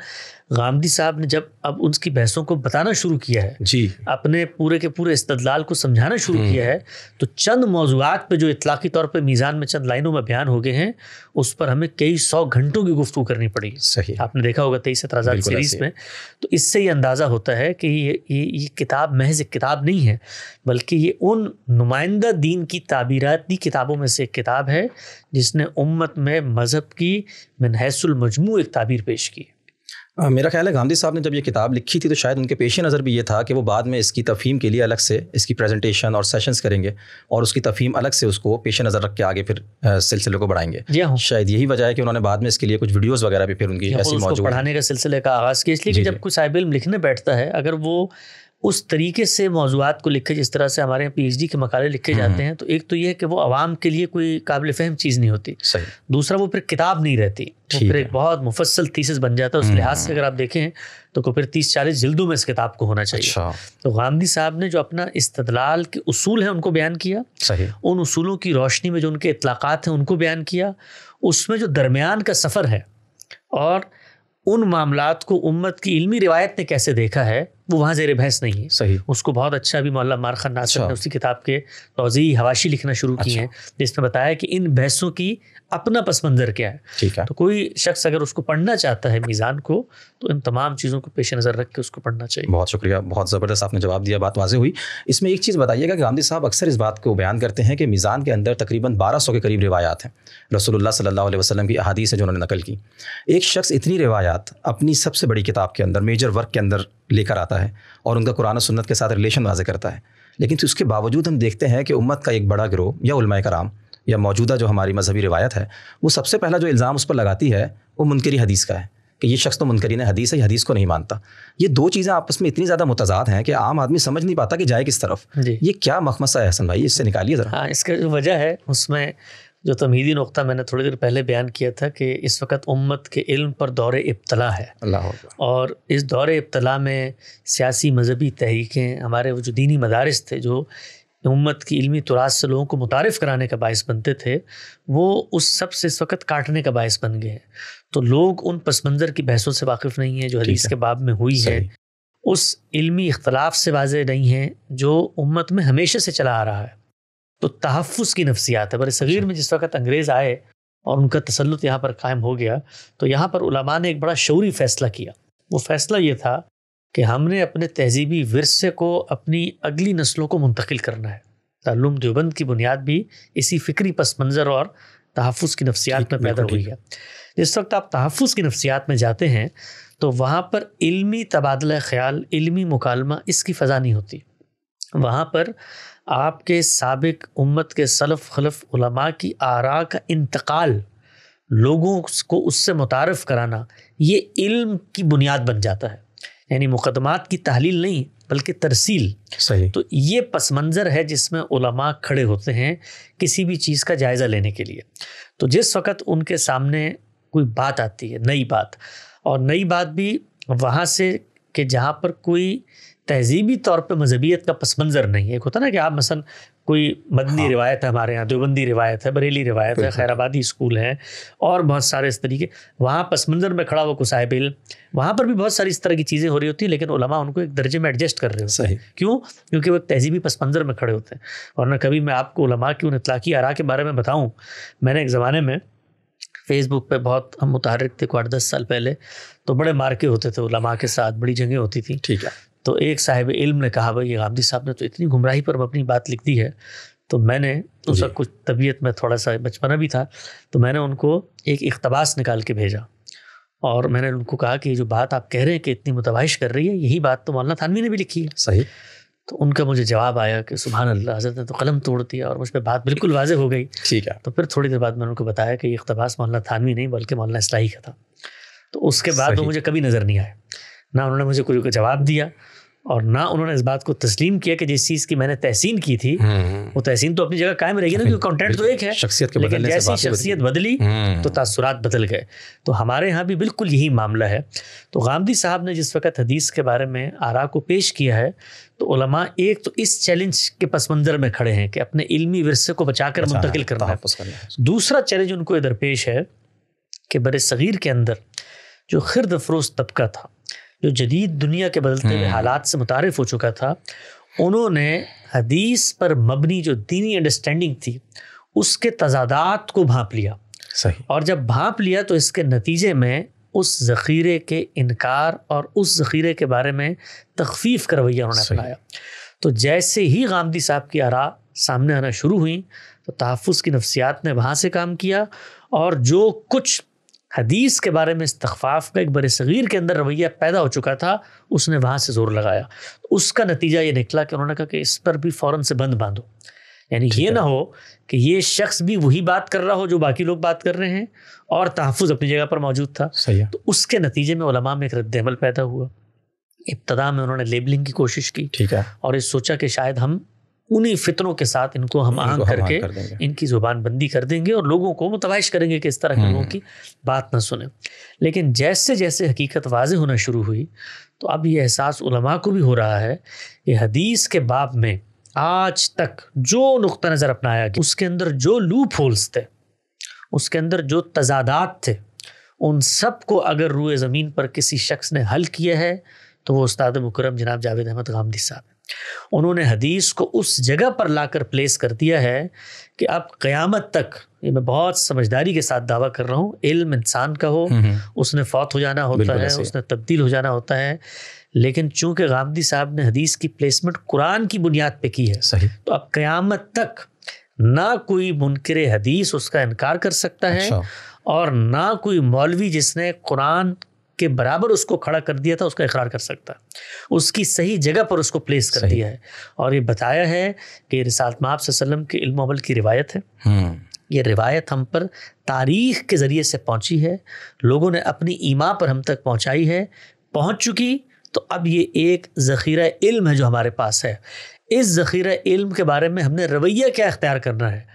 गामदी साहब ने जब अब उनकी बहसों को बताना शुरू किया है जी। अपने पूरे के पूरे इस्तदलाल को समझाना शुरू हम्म। किया है तो चंद मौजूद पे जो इतलाकी तौर पे मीज़ान में चंद लाइनों में बयान हो गए हैं उस पर हमें कई सौ घंटों की गुफ्तु करनी पड़ी। सही। आपने देखा होगा तेईस सत्रह हज़ार सीरीज़ में। तो इससे ये अंदाज़ा होता है कि ये ये ये किताब महज एक किताब नहीं है बल्कि ये उन नुमाइंदा दीन की ताबीराती किताबों में से एक किताब है जिसने उम्मत में मज़हब की मनहसलमजमू एक ताबीर पेश की। मेरा ख्याल है गांधी साहब ने जब ये किताब लिखी थी तो शायद उनके पेश नज़र भी ये था कि वो बाद में इसकी तफ़ीम के लिए अलग से इसकी प्रेजेंटेशन और सेशंस करेंगे और उसकी तफ़ीम अलग से उसको पेश नज़र रख के आगे फिर सिलसिले को बढ़ाएँगे। हाँ। शायद यही वजह है कि उन्होंने बाद में इसके लिए कुछ वीडियोज़ वगैरह भी फिर उनकी ऐसी मौजूद पढ़ाने का सिलसिले का आगाज़ किया इसलिए कि जब कुछ साहिब लिखने बैठता है अगर वो उस तरीके से मौजूद को लिखे जिस तरह से हमारे यहाँ पी के मकाले लिखे जाते हम्म। हैं तो एक तो ये है कि वो आवाम के लिए कोई काबिल फहम चीज़ नहीं होती। दूसरा वो फिर किताब नहीं रहती। वो फिर एक बहुत मुफसल थीसिस बन जाता है उस लिहाज से हम्म। अगर आप देखें तो फिर तीस चालीस जिल्दों में इस किताब को होना चाहिए। अच्छा। तो गांधी साहब ने जो अपना इस्तलाल के उसूल हैं उनको बयान किया। सही। उन उसूलों की रोशनी में जो उनके इतलाक़ात हैं उनको बयान किया। उसमें जो दरमियान का सफ़र है और उन मामला को उम्मत की इल्मी रिवायत ने कैसे देखा है वो वहाँ जेर बहस नहीं है सही उसको बहुत अच्छा अभी मौला मारखन नासिर अच्छा। ने उसी किताब के तोज़ी हवाशी लिखना शुरू अच्छा। किए हैं जिसमें बताया कि इन बहसों की अपना पस मंज़र क्या है? ठीक है। तो कोई शख्स अगर उसको पढ़ना चाहता है मीज़ान को तो इन तमाम चीज़ों को पेश नज़र रख के उसको पढ़ना चाहिए। बहुत शुक्रिया बहुत ज़बरदस्त आपने जवाब दिया बात वाजे हुई। इसमें एक चीज़ बताइएगा कि गांधी साहब अक्सर इस बात को बयान करते हैं कि मीज़ान के अंदर तकरीबन बारह सौ के करीब रिवायात हैं। रसोल्ला सल्ला वसलम की अहादीस है जो उन्होंने नकल की। एक शख्स इतनी रिवायात अपनी सबसे बड़ी किताब के अंदर मेजर वर्क के अंदर लेकर आता है और उनका कुरान सुन्नत के साथ रिलेशन वाजे करता है। लेकिन उसके बावजूद हम देखते हैं कि उम्मत का एक बड़ा गिरोह या उलमा कराम या मौजूदा जो हमारी मजहबी रिवायत है वो सबसे पहला जो इल्ज़ाम उस पर लगाती है वो मुनकरी हदीस का है कि ये शख्स तो मुनकरीन हदीस है ये हदीस को नहीं मानता। ये दो चीज़ें आपस में इतनी ज़्यादा मुतजाद हैं कि आम आदमी समझ नहीं पाता कि जाए किस तरफ़। ये क्या मखमसा है हसन भाई? इससे निकालिए ज़रा। हाँ इसका जो वजह है उसमें जो तमीदी नुकता मैंने थोड़ी देर पहले बयान किया था कि इस वक्त उम्मत के इल्म पर दौर इब्तला है। और इस दौर इब्तला में सियासी मजहबी तहरीकें हमारे वो जो दीनी मदारस थे जो उम्मत की इल्मी तुरास से लोगों को मुतारफ़ कराने का बायस बनते थे वो उस सबसे इस वक्त काटने का बायस बन गए हैं। तो लोग उन पस मंज़र की बहसों से वाकिफ़ नहीं है जो हदीस के बाब में हुई है। उस इल्मी इख्तलाफ से वाज नहीं हैं जो उम्मत में हमेशा से चला आ रहा है। तो तहफ़ की नफसियात है। बर सग़ीर अच्छा। में जिस वक्त अंग्रेज़ आए और उनका तसलुत यहाँ पर कायम हो गया तो यहाँ पर उलमा ने एक बड़ा शौरी फ़ैसला किया। वो फ़ैसला ये था कि हमने अपने तहजीबी विरसे को अपनी अगली नस्लों को मुंतकिल करना है। तालुम देवबंद की बुनियाद भी इसी फ़िक्री पस मंज़र और तहफ़ की नफ्सियात में पैदा हुई है। जिस वक्त आप तहफ़ की नफ्सियात में जाते हैं तो वहाँ पर इल्मी तबादला ख्याल इल्मी मुकालमा इसकी फ़ज़ा नहीं होती। वहाँ पर आपके सबक उम्मत के सलफ़ खलफ उलमा की आरा का इंतकाल लोगों को उससे मुतारफ़ कराना ये इल्म की बुनियाद बन जाता है। यानी मुकदमात की तहलील नहीं बल्कि तरसील। सही। तो ये पस मंज़र है जिसमें उलमा खड़े होते हैं किसी भी चीज़ का जायज़ा लेने के लिए। तो जिस वक़्त उनके सामने कोई बात आती है नई बात और नई बात भी वहाँ से कि जहाँ पर कोई तहजीबी तौर पर मजहबियत का पस मंज़र नहीं है। एक होता ना कि आप मसन कोई मदनी हाँ। रिवायत है हमारे यहाँ देवबंदी रिवायत है बरेली रिवायत है खैराबादी स्कूल है और बहुत सारे इस तरीके वहाँ पस मंज़र में खड़ा हुआ कुसाहिब इल्म वहाँ पर भी बहुत सारी इस तरह की चीज़ें हो रही होती हैं लेकिन उलमा उनको एक दर्जे में एडजस्ट कर रहे होते हैं। क्यों? क्योंकि वो तहजीबी पस मंज़र में खड़े होते हैं। और ना कभी मैं आपको उलमा की उन इतलाक़ी आरा के बारे में बताऊँ मैंने एक ज़माने में फेसबुक पे बहुत हम मुतहरक थे को आठ दस साल पहले तो बड़े मार्के होते थे उलमा के साथ बड़ी जगह होती थी। ठीक है। तो एक साहिब इल्म ने कहा भाई गांधी साहब ने तो इतनी गुमराही पर अपनी बात लिख दी है। तो मैंने उसका कुछ तबीयत में थोड़ा सा बचपना भी था तो मैंने उनको एक इकतबास निकाल के भेजा। और मैंने उनको कहा कि जो बात आप कह रहे हैं कि इतनी मुतबाइश कर रही है यही बात तो मौलाना थानवी ने भी लिखी है। सही। तो उनका मुझे जवाब आया कि सुबह अल्लाह हज़रत ने तो कलम तोड़ दिया और मुझ पर बात बिल्कुल वाजे हो गई। ठीक है। तो फिर थोड़ी देर बाद मैंने उनको बताया कि ये इकतबास मौलाना थानवी नहीं बल्कि मौलाना इसलाही का था। तो उसके बाद वो मुझे कभी नज़र नहीं आया ना उन्होंने मुझे कोई जवाब दिया और ना उन्होंने इस बात को तस्लीम किया कि जिस चीज़ की मैंने तहसीन की थी हम्म। वो तहसीन तो अपनी जगह कायम रहेगी ना क्योंकि कंटेंट तो एक है शख्सियत के लेकिन जैसी शख्सियत बदली। हम्म। तो तासुरात बदल गए। तो हमारे यहाँ भी बिल्कुल यही मामला है। तो गामदी साहब ने जिस वक्त हदीस के बारे में आरा को पेश किया है तो उलमा एक तो इस चैलेंज के पस मंज़र में खड़े हैं कि अपने इल्मी विरसे को बचा कर मुंतकिल करना है। दूसरा चैलेंज उनको इधर पेश है कि बर सग़ीर के अंदर जो खिरद फरोश तबका था जो जदीद दुनिया के बदलते हुए हम्म। हालात से मुतारफ हो चुका था उन्होंने हदीस पर मबनी जो दीनी अंडरस्टैंडिंग थी उसके तजादात को भांप लिया सही और जब भांप लिया तो इसके नतीजे में उस ज़ख़ीरे के इनकार और उस ज़ख़ीरे के बारे में तखफीफ का रवैया उन्होंने। अपनाया तो जैसे ही गामदी साहब की आरा सामने आना शुरू हुई तो तहफ़ की नफ्सियात ने वहाँ से काम किया और जो कुछ हदीस के बारे में इस्तफ़ाफ़ का एक बर सग़ीर के अंदर रवैया पैदा हो चुका था उसने वहाँ से ज़ोर लगाया। तो उसका नतीजा ये निकला कि उन्होंने कहा कि इस पर भी फ़ौर से बंद बांधो। यानी ये ना हो कि ये शख्स भी वही बात कर रहा हो जो बाकी लोग बात कर रहे हैं और तहफ़ अपनी जगह पर मौजूद था। सही तो उसके नतीजे में उलमा में एक रद्दमल पैदा हुआ। इब्तदा में उन्होंने लेबलिंग की कोशिश की ठीक है। और ये सोचा कि शायद हम उन्हीं फितरों के साथ इनको हम हम करके कर इनकी ज़ुबान बंदी कर देंगे और लोगों को मुतवाइश करेंगे कि इस तरह के हम्म। लोगों की बात ना सुने। लेकिन जैसे जैसे हकीकत वाज होना शुरू हुई तो अब ये एहसास उलमा को भी हो रहा है कि हदीस के बाब में आज तक जो नुक़ नज़र अपनाया गया उसके अंदर जो लूप होल्स थे उसके अंदर जो तजादात थे उन सबको अगर रुए ज़मीन पर किसी शख्स ने हल किया है तो वो उस्ताद मुकरम जनाब जावेद अहमद गामदी साहब। उन्होंने हदीस को उस जगह पर लाकर प्लेस कर दिया है कि अब क़यामत तक ये मैं बहुत समझदारी के साथ दावा कर रहा हूँ इल्म इंसान का हो हम्म, हम्म, उसने फौत हो जाना होता है उसने तब्दील हो जाना होता है लेकिन चूँकि गामदी साहब ने हदीस की प्लेसमेंट कुरान की बुनियाद पे की है सही। तो अब क़यामत तक ना कोई मुनकर हदीस उसका इनकार कर सकता है अच्छा। और ना कोई मौलवी जिसने कुरान के बराबर उसको खड़ा कर दिया था उसका इकरार कर सकता। उसकी सही जगह पर उसको प्लेस कर दिया है। और ये बताया है कि रिसालत माप वसल्लम के इल्म अमल की रिवायत है। हम्म। ये रिवायत हम पर तारीख के ज़रिए से पहुँची है। लोगों ने अपनी ईमा पर हम तक पहुंचाई है। पहुँच चुकी तो अब ये एक ज़ख़ीरा इल्म है जो हमारे पास है। इस ज़ख़ीरा इल्म के बारे में हमने रवैया क्या अख्तियार करना है?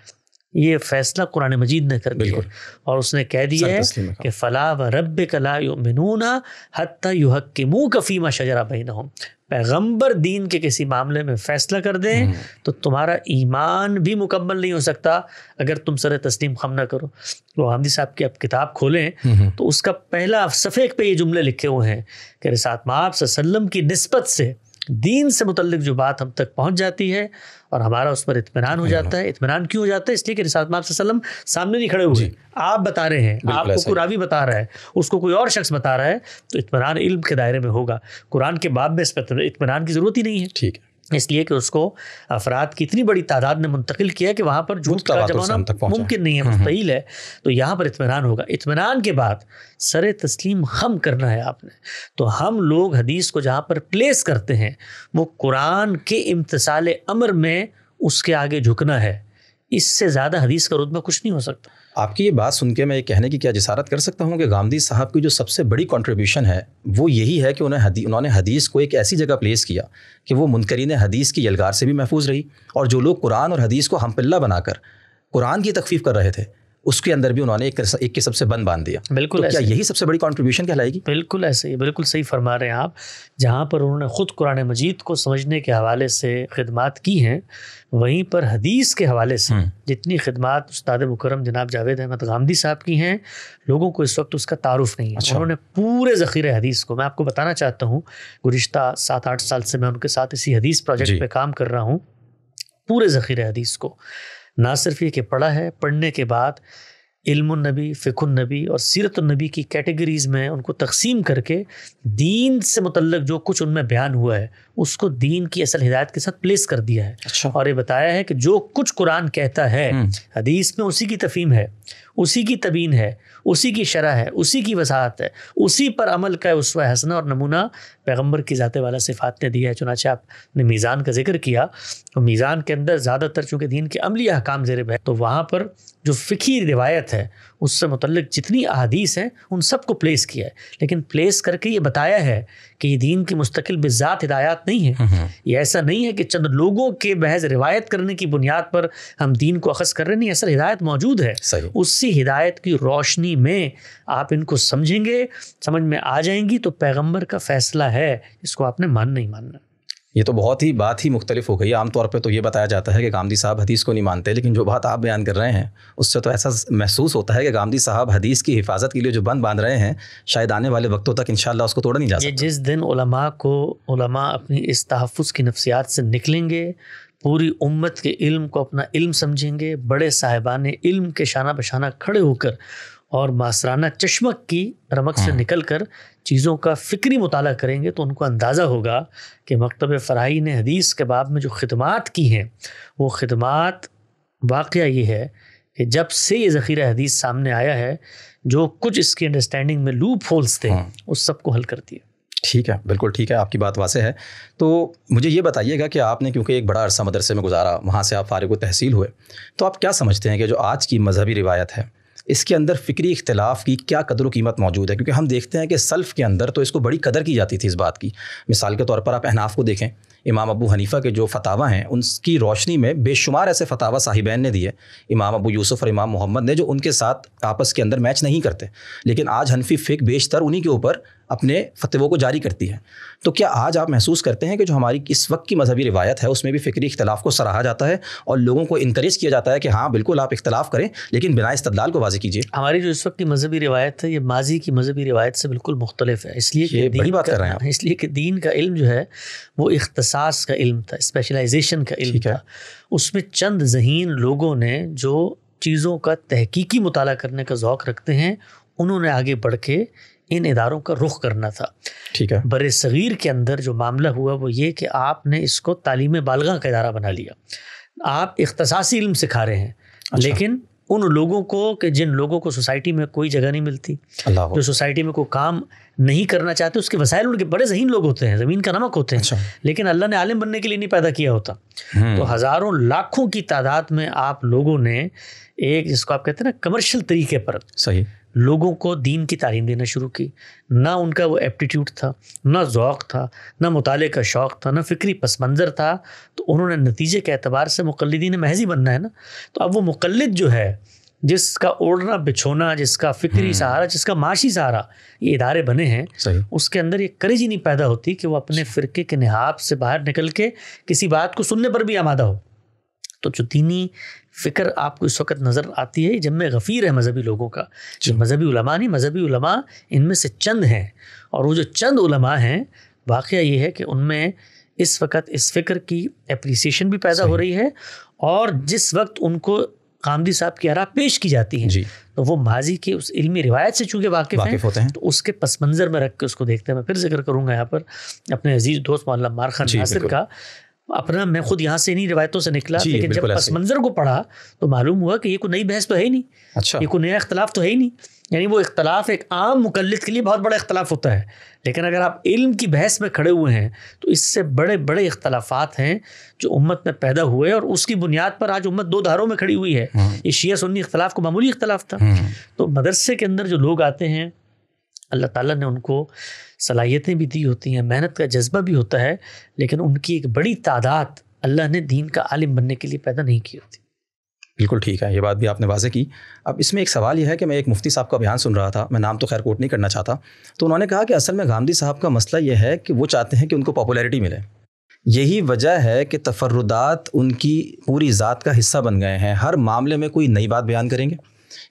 ये फैसला कुरान मजीद ने कर दिया। और उसने कह दिया है कि फ़ला व रब कला युमिनूना हत्ता युहक्किमू कफ़ीमा शजरा बैनहुम। पैगंबर दीन के किसी मामले में फैसला कर दें हम्म, तो तुम्हारा ईमान भी मुकम्मल नहीं हो सकता अगर तुम सर तस्लीम खम ना करो। तो हमदी साहब की आप किताब खोलें हम्म, तो उसका पहला सफ़ेक पे ये जुमले लिखे हुए हैं कि रिसात माप सल्लम की नस्बत से दीन से मुतल्लिक जो बात हम तक पहुँच जाती है और हमारा उस पर इतमान हो जाता है इतमान क्यों हो जाता है? इसलिए कि रिसात माप सल्लम सामने नहीं खड़े हुए। आप बता रहे हैं आपको कुरावी रावी बता रहा है उसको कोई और शख्स बता रहा है तो इतमान इल्म के दायरे में होगा। कुरान के बाब में इस पर इतमान की ज़रूरत ही नहीं है। ठीक है। इसलिए कि उसको अफराद की इतनी बड़ी तादाद ने मुंतकिल किया कि वहाँ पर झूठ का जमाना मुमकिन नहीं है हम्म, हम्म। है। तो यहाँ पर इतमान होगा। इतमान के बाद सर तस्लीम हम करना है आपने। तो हम लोग हदीस को जहाँ पर प्लेस करते हैं वो कुरान के इम्तसाल अमर में उसके आगे झुकना है। इससे ज़्यादा हदीस का रुतबा कुछ नहीं हो सकता। आपकी ये बात सुन के मैं ये कहने की क्या जसारत कर सकता हूँ कि गांधी साहब की जो सबसे बड़ी कॉन्ट्रीब्यूशन है, वो यही है कि उन्हें हदी, उन्होंने हदीस को एक ऐसी जगह प्लेस किया कि वो मुनकरीन हदीस की यलगार से भी महफूज रही और जो लोग कुरान और हदीस को हम पिल्ला बनाकर कुरान की तकफीफ कर रहे थे उसके अंदर भी उन्होंने एक एक किस्म से बंद बाँध दिया। बिल्कुल तो क्या यही सबसे बड़ी कंट्रीब्यूशन कहलाएगी? बिल्कुल ऐसे ही बिल्कुल सही फरमा रहे हैं आप। जहाँ पर उन्होंने ख़ुद कुरान मजीद को समझने के हवाले से खिदमात की हैं वहीं पर हदीस के हवाले से हम्म। जितनी खिदमात उस्ताद मुकरम जनाब जावेद अहमद गामदी साहब की हैं लोगों को इस वक्त उसका तारुफ नहीं है। अच्छा। उन्होंने पूरे ज़ख़ीरे हदीस को मैं आपको बताना चाहता हूँ गुज्त सात आठ साल से मैं उनके साथ इसी हदीस प्रोजेक्ट पे काम कर रहा हूँ पूरे ज़ख़ीरे हदीस को। ना सिर्फ़ ये कि पढ़ा है, पढ़ने के बाद इल्मनबी फ़िकुन्नबी और सीरतनबी की कैटेगरीज़ में उनको तकसीम करके दीन से मतलब जो कुछ उनमें बयान हुआ है उसको दीन की असल हिदायत के साथ प्लेस कर दिया है। अच्छा। और ये बताया है कि जो कुछ कुरान कहता है हम्म, हदीस में उसी की तफीम है उसी की तबीन है उसी की शरह है उसी की वसाहत है उसी पर अमल का उसवा हसना और नमूना पैगंबर की ज़ात वाला सिफ़ात ने दिया है। चुनाचा आपने मीज़ान का ज़िक्र किया तो मीज़ान के अंदर ज़्यादातर चूँकि दीन के अमली अहकाम जेरब है तो वहाँ पर जो फ़िकी रिवायत है उससे मुतलक जितनी अहादीस हैं उन सबको प्लेस किया है। लेकिन प्लेस करके ये बताया है कि ये दीन की मुस्तकिल बिज़ात हिदायत नहीं है। हम्म, हम्म, ये ऐसा नहीं है कि चंद लोगों के बहज रिवायत करने की बुनियाद पर हम दीन को अखज़ कर रहे नहीं असल हिदायत मौजूद है। उसी हिदायत की रोशनी में आप इनको समझेंगे समझ में आ जाएँगी तो पैगंबर का फैसला है इसको आपने मान नहीं मानना। ये तो बहुत ही बात ही मुख्तलिफ़ हो गई आमतौर पर तो ये बताया जाता है कि गांधी साहब हदीस को नहीं मानते लेकिन जो बात आप बयान कर रहे हैं उससे तो ऐसा महसूस होता है कि गांधी साहब हदीस की हिफाजत के लिए जो बंद बाँध रहे हैं शायद आने वाले वक्तों तक इन उसको तोड़ा नहीं जा सकता जिस दिन उलमा को उलमा अपनी इस तहफ़ की नफ्सियात से निकलेंगे पूरी उम्मत के इल्म को अपना इल्म समझेंगे बड़े साहिबान इल्म के शाना बशाना खड़े होकर और मासराना चश्मक की रमक से हाँ। निकल कर चीज़ों का फ़िक्री मुताला करेंगे तो उनको अंदाज़ा होगा कि मकतब फ़राही ने हदीस के बाब में जो खदमात की हैं वो खदमात वाक़ ये है कि जब से ये ज़ख़ीरा हदीस सामने आया है जो कुछ इसकी अंडरस्टैंडिंग में लूप होल्स थे हाँ। उस सबको हल कर दिया ठीक है बिल्कुल ठीक है आपकी बात वासे है तो मुझे ये बताइएगा कि आपने क्योंकि एक बड़ा अरसा मदरसे में गुजारा वहाँ से आप फारिग तहसील हुए तो आप क्या समझते हैं कि जो आज की मजहबी रिवायत है इसके अंदर फ़िक्री इख्तलाफ की क्या कदर कीमत मौजूद है? क्योंकि हम देखते हैं कि सल्फ़ के अंदर तो इसको बड़ी कदर की जाती थी इस बात की। मिसाल के तौर पर आप अहनाफ को देखें, इमाम अबू हनीफ़ा के जो फतावा हैं, उनकी रोशनी में बेशुमार ऐसे फतावा साहिबैन ने दिए। इमाम अबू यूसुफ़ और इमाम मोहम्मद ने जो उनके साथ आपस के अंदर मैच नहीं करते। लेकिन आज हनफी फ़िक बेशतर उन्हीं के ऊपर अपने फतवों को जारी करती है। तो क्या आज आप महसूस करते हैं कि जो हमारी इस वक्त की मजहबी रिवायत है उसमें भी फ़िक्री इख्तलाफ को सराहा जाता है और लोगों को इंकरेज किया जाता है कि हाँ बिल्कुल आप इख्तलाफ करें लेकिन बिना इस्तलाल को वाजी कीजिए। हमारी जो इस वक्त की मजहबी रिवायत है ये माजी की मजहबी रिवायत से बिल्कुल मुख्तलिफ़ है। इसलिए बड़ी बात कर रहे हैं इसलिए कि दीन का इल्म जो है वो इख्तसास का इल्म था स्पेशलाइजेशन का इल्म था। उसमें चंद जहीन लोगों ने जो चीज़ों का तहकीकी मुताला करने का ज़ौक़ रखते हैं उन्होंने आगे बढ़ के इन इदारों का रुख करना था ठीक है बर सग़ीर के अंदर जो मामला हुआ वो ये कि आपने इसको तालीम बालगा का इदारा बना लिया आप इख्तसासी इल्म सिखा रहे हैं अच्छा। लेकिन उन लोगों को कि जिन लोगों को सोसाइटी में कोई जगह नहीं मिलती जो सोसाइटी में कोई काम नहीं करना चाहते उसके वसाइल उनके बड़े जहीन लोग होते हैं ज़मीन का नमक होते हैं अच्छा। लेकिन अल्लाह ने आलिम बनने के लिए नहीं पैदा किया होता हम्म। तो हज़ारों लाखों की तादाद में आप लोगों ने एक जिसको आप कहते हैं ना कमर्शियल तरीके पर सही लोगों को दीन की तालीम देना शुरू की। ना उनका वो एप्टीट्यूड था ना ज़ौक़ था ना मुताले का शौक़ था ना फ़िक्री पस मंज़र था। तो उन्होंने नतीजे के अतबार से मुकलदीन महजी बनना है ना। तो अब वो मुकलद जो है जिसका ओढ़ना बिछोना जिसका फ़िक्री हम्म। सहारा जिसका माशी सहारा ये इदारे बने हैं उसके अंदर ये करेज ही नहीं पैदा होती कि वो अपने फ़िरके के निहाब से बाहर निकल के किसी बात को सुनने पर भी आमादा हो। तो जो दीनी फ़िक्र आपको इस वक्त नज़र आती है जब में गफ़ीर है मज़हबी लोगों का जो मज़हबी उलमा नहीं मज़हबी उलमा इनमें से चंद हैं। और वो जो चंद उलमा हैं वाक़ ये है कि उनमें इस वक्त इस फ़िक्र की अप्रिसिएशन भी पैदा हो रही है और जिस वक्त उनको कामदी साहब की आरा पेश की जाती है तो वो माजी के उस इल्मी रिवायत से चूँकि वाकिफ़ हैं होते हैं। तो उसके पस मंज़र में रख के उसको देखते हैं। मैं फिर ज़िक्र करूँगा यहाँ पर अपने अज़ीज़ दोस्त मौलाना मार खान नासिर का अपना मैं खुद यहाँ से इन्हीं रिवायतों से निकला लेकिन जब पस मंज़र को पढ़ा तो मालूम हुआ कि ये कोई नई बहस तो है ही नहीं। अच्छा। ये कोई नया इख्तलाफ तो है ही नहीं। यानी वो इख्तलाफ एक आम मुकलद के लिए बहुत बड़ा इख्तलाफ होता है। लेकिन अगर आप इल्म की बहस में खड़े हुए हैं तो इससे बड़े बड़े इख्तलाफात हैं जो उम्मत में पैदा हुए और उसकी बुनियाद पर आज उम्मत दो धारों में खड़ी हुई है। हाँ। ये शिया सुन्नी इख्तलाफ को मामूली इख्तलाफ था। हाँ। तो मदरसे के अंदर जो लोग आते हैं अल्लाह ताला ने उनको सलाहियतें भी दी होती हैं, मेहनत का जज्बा भी होता है, लेकिन उनकी एक बड़ी तादाद अल्लाह ने दीन का आलिम बनने के लिए पैदा नहीं की होती। बिल्कुल ठीक है, ये बात भी आपने वाजे की। अब इसमें एक सवाल यह है कि मैं एक मुफ्ती साहब का बयान सुन रहा था, मैं नाम तो खैर कोट नहीं करना चाहता तो उन्होंने कहा कि असल में गांधी साहब का मसला यह है कि वो चाहते हैं कि उनको पॉपुलैरिटी मिले। यही वजह है कि तफरुदात उनकी पूरी ज़ात का हिस्सा बन गए हैं। हर मामले में कोई नई बात बयान करेंगे?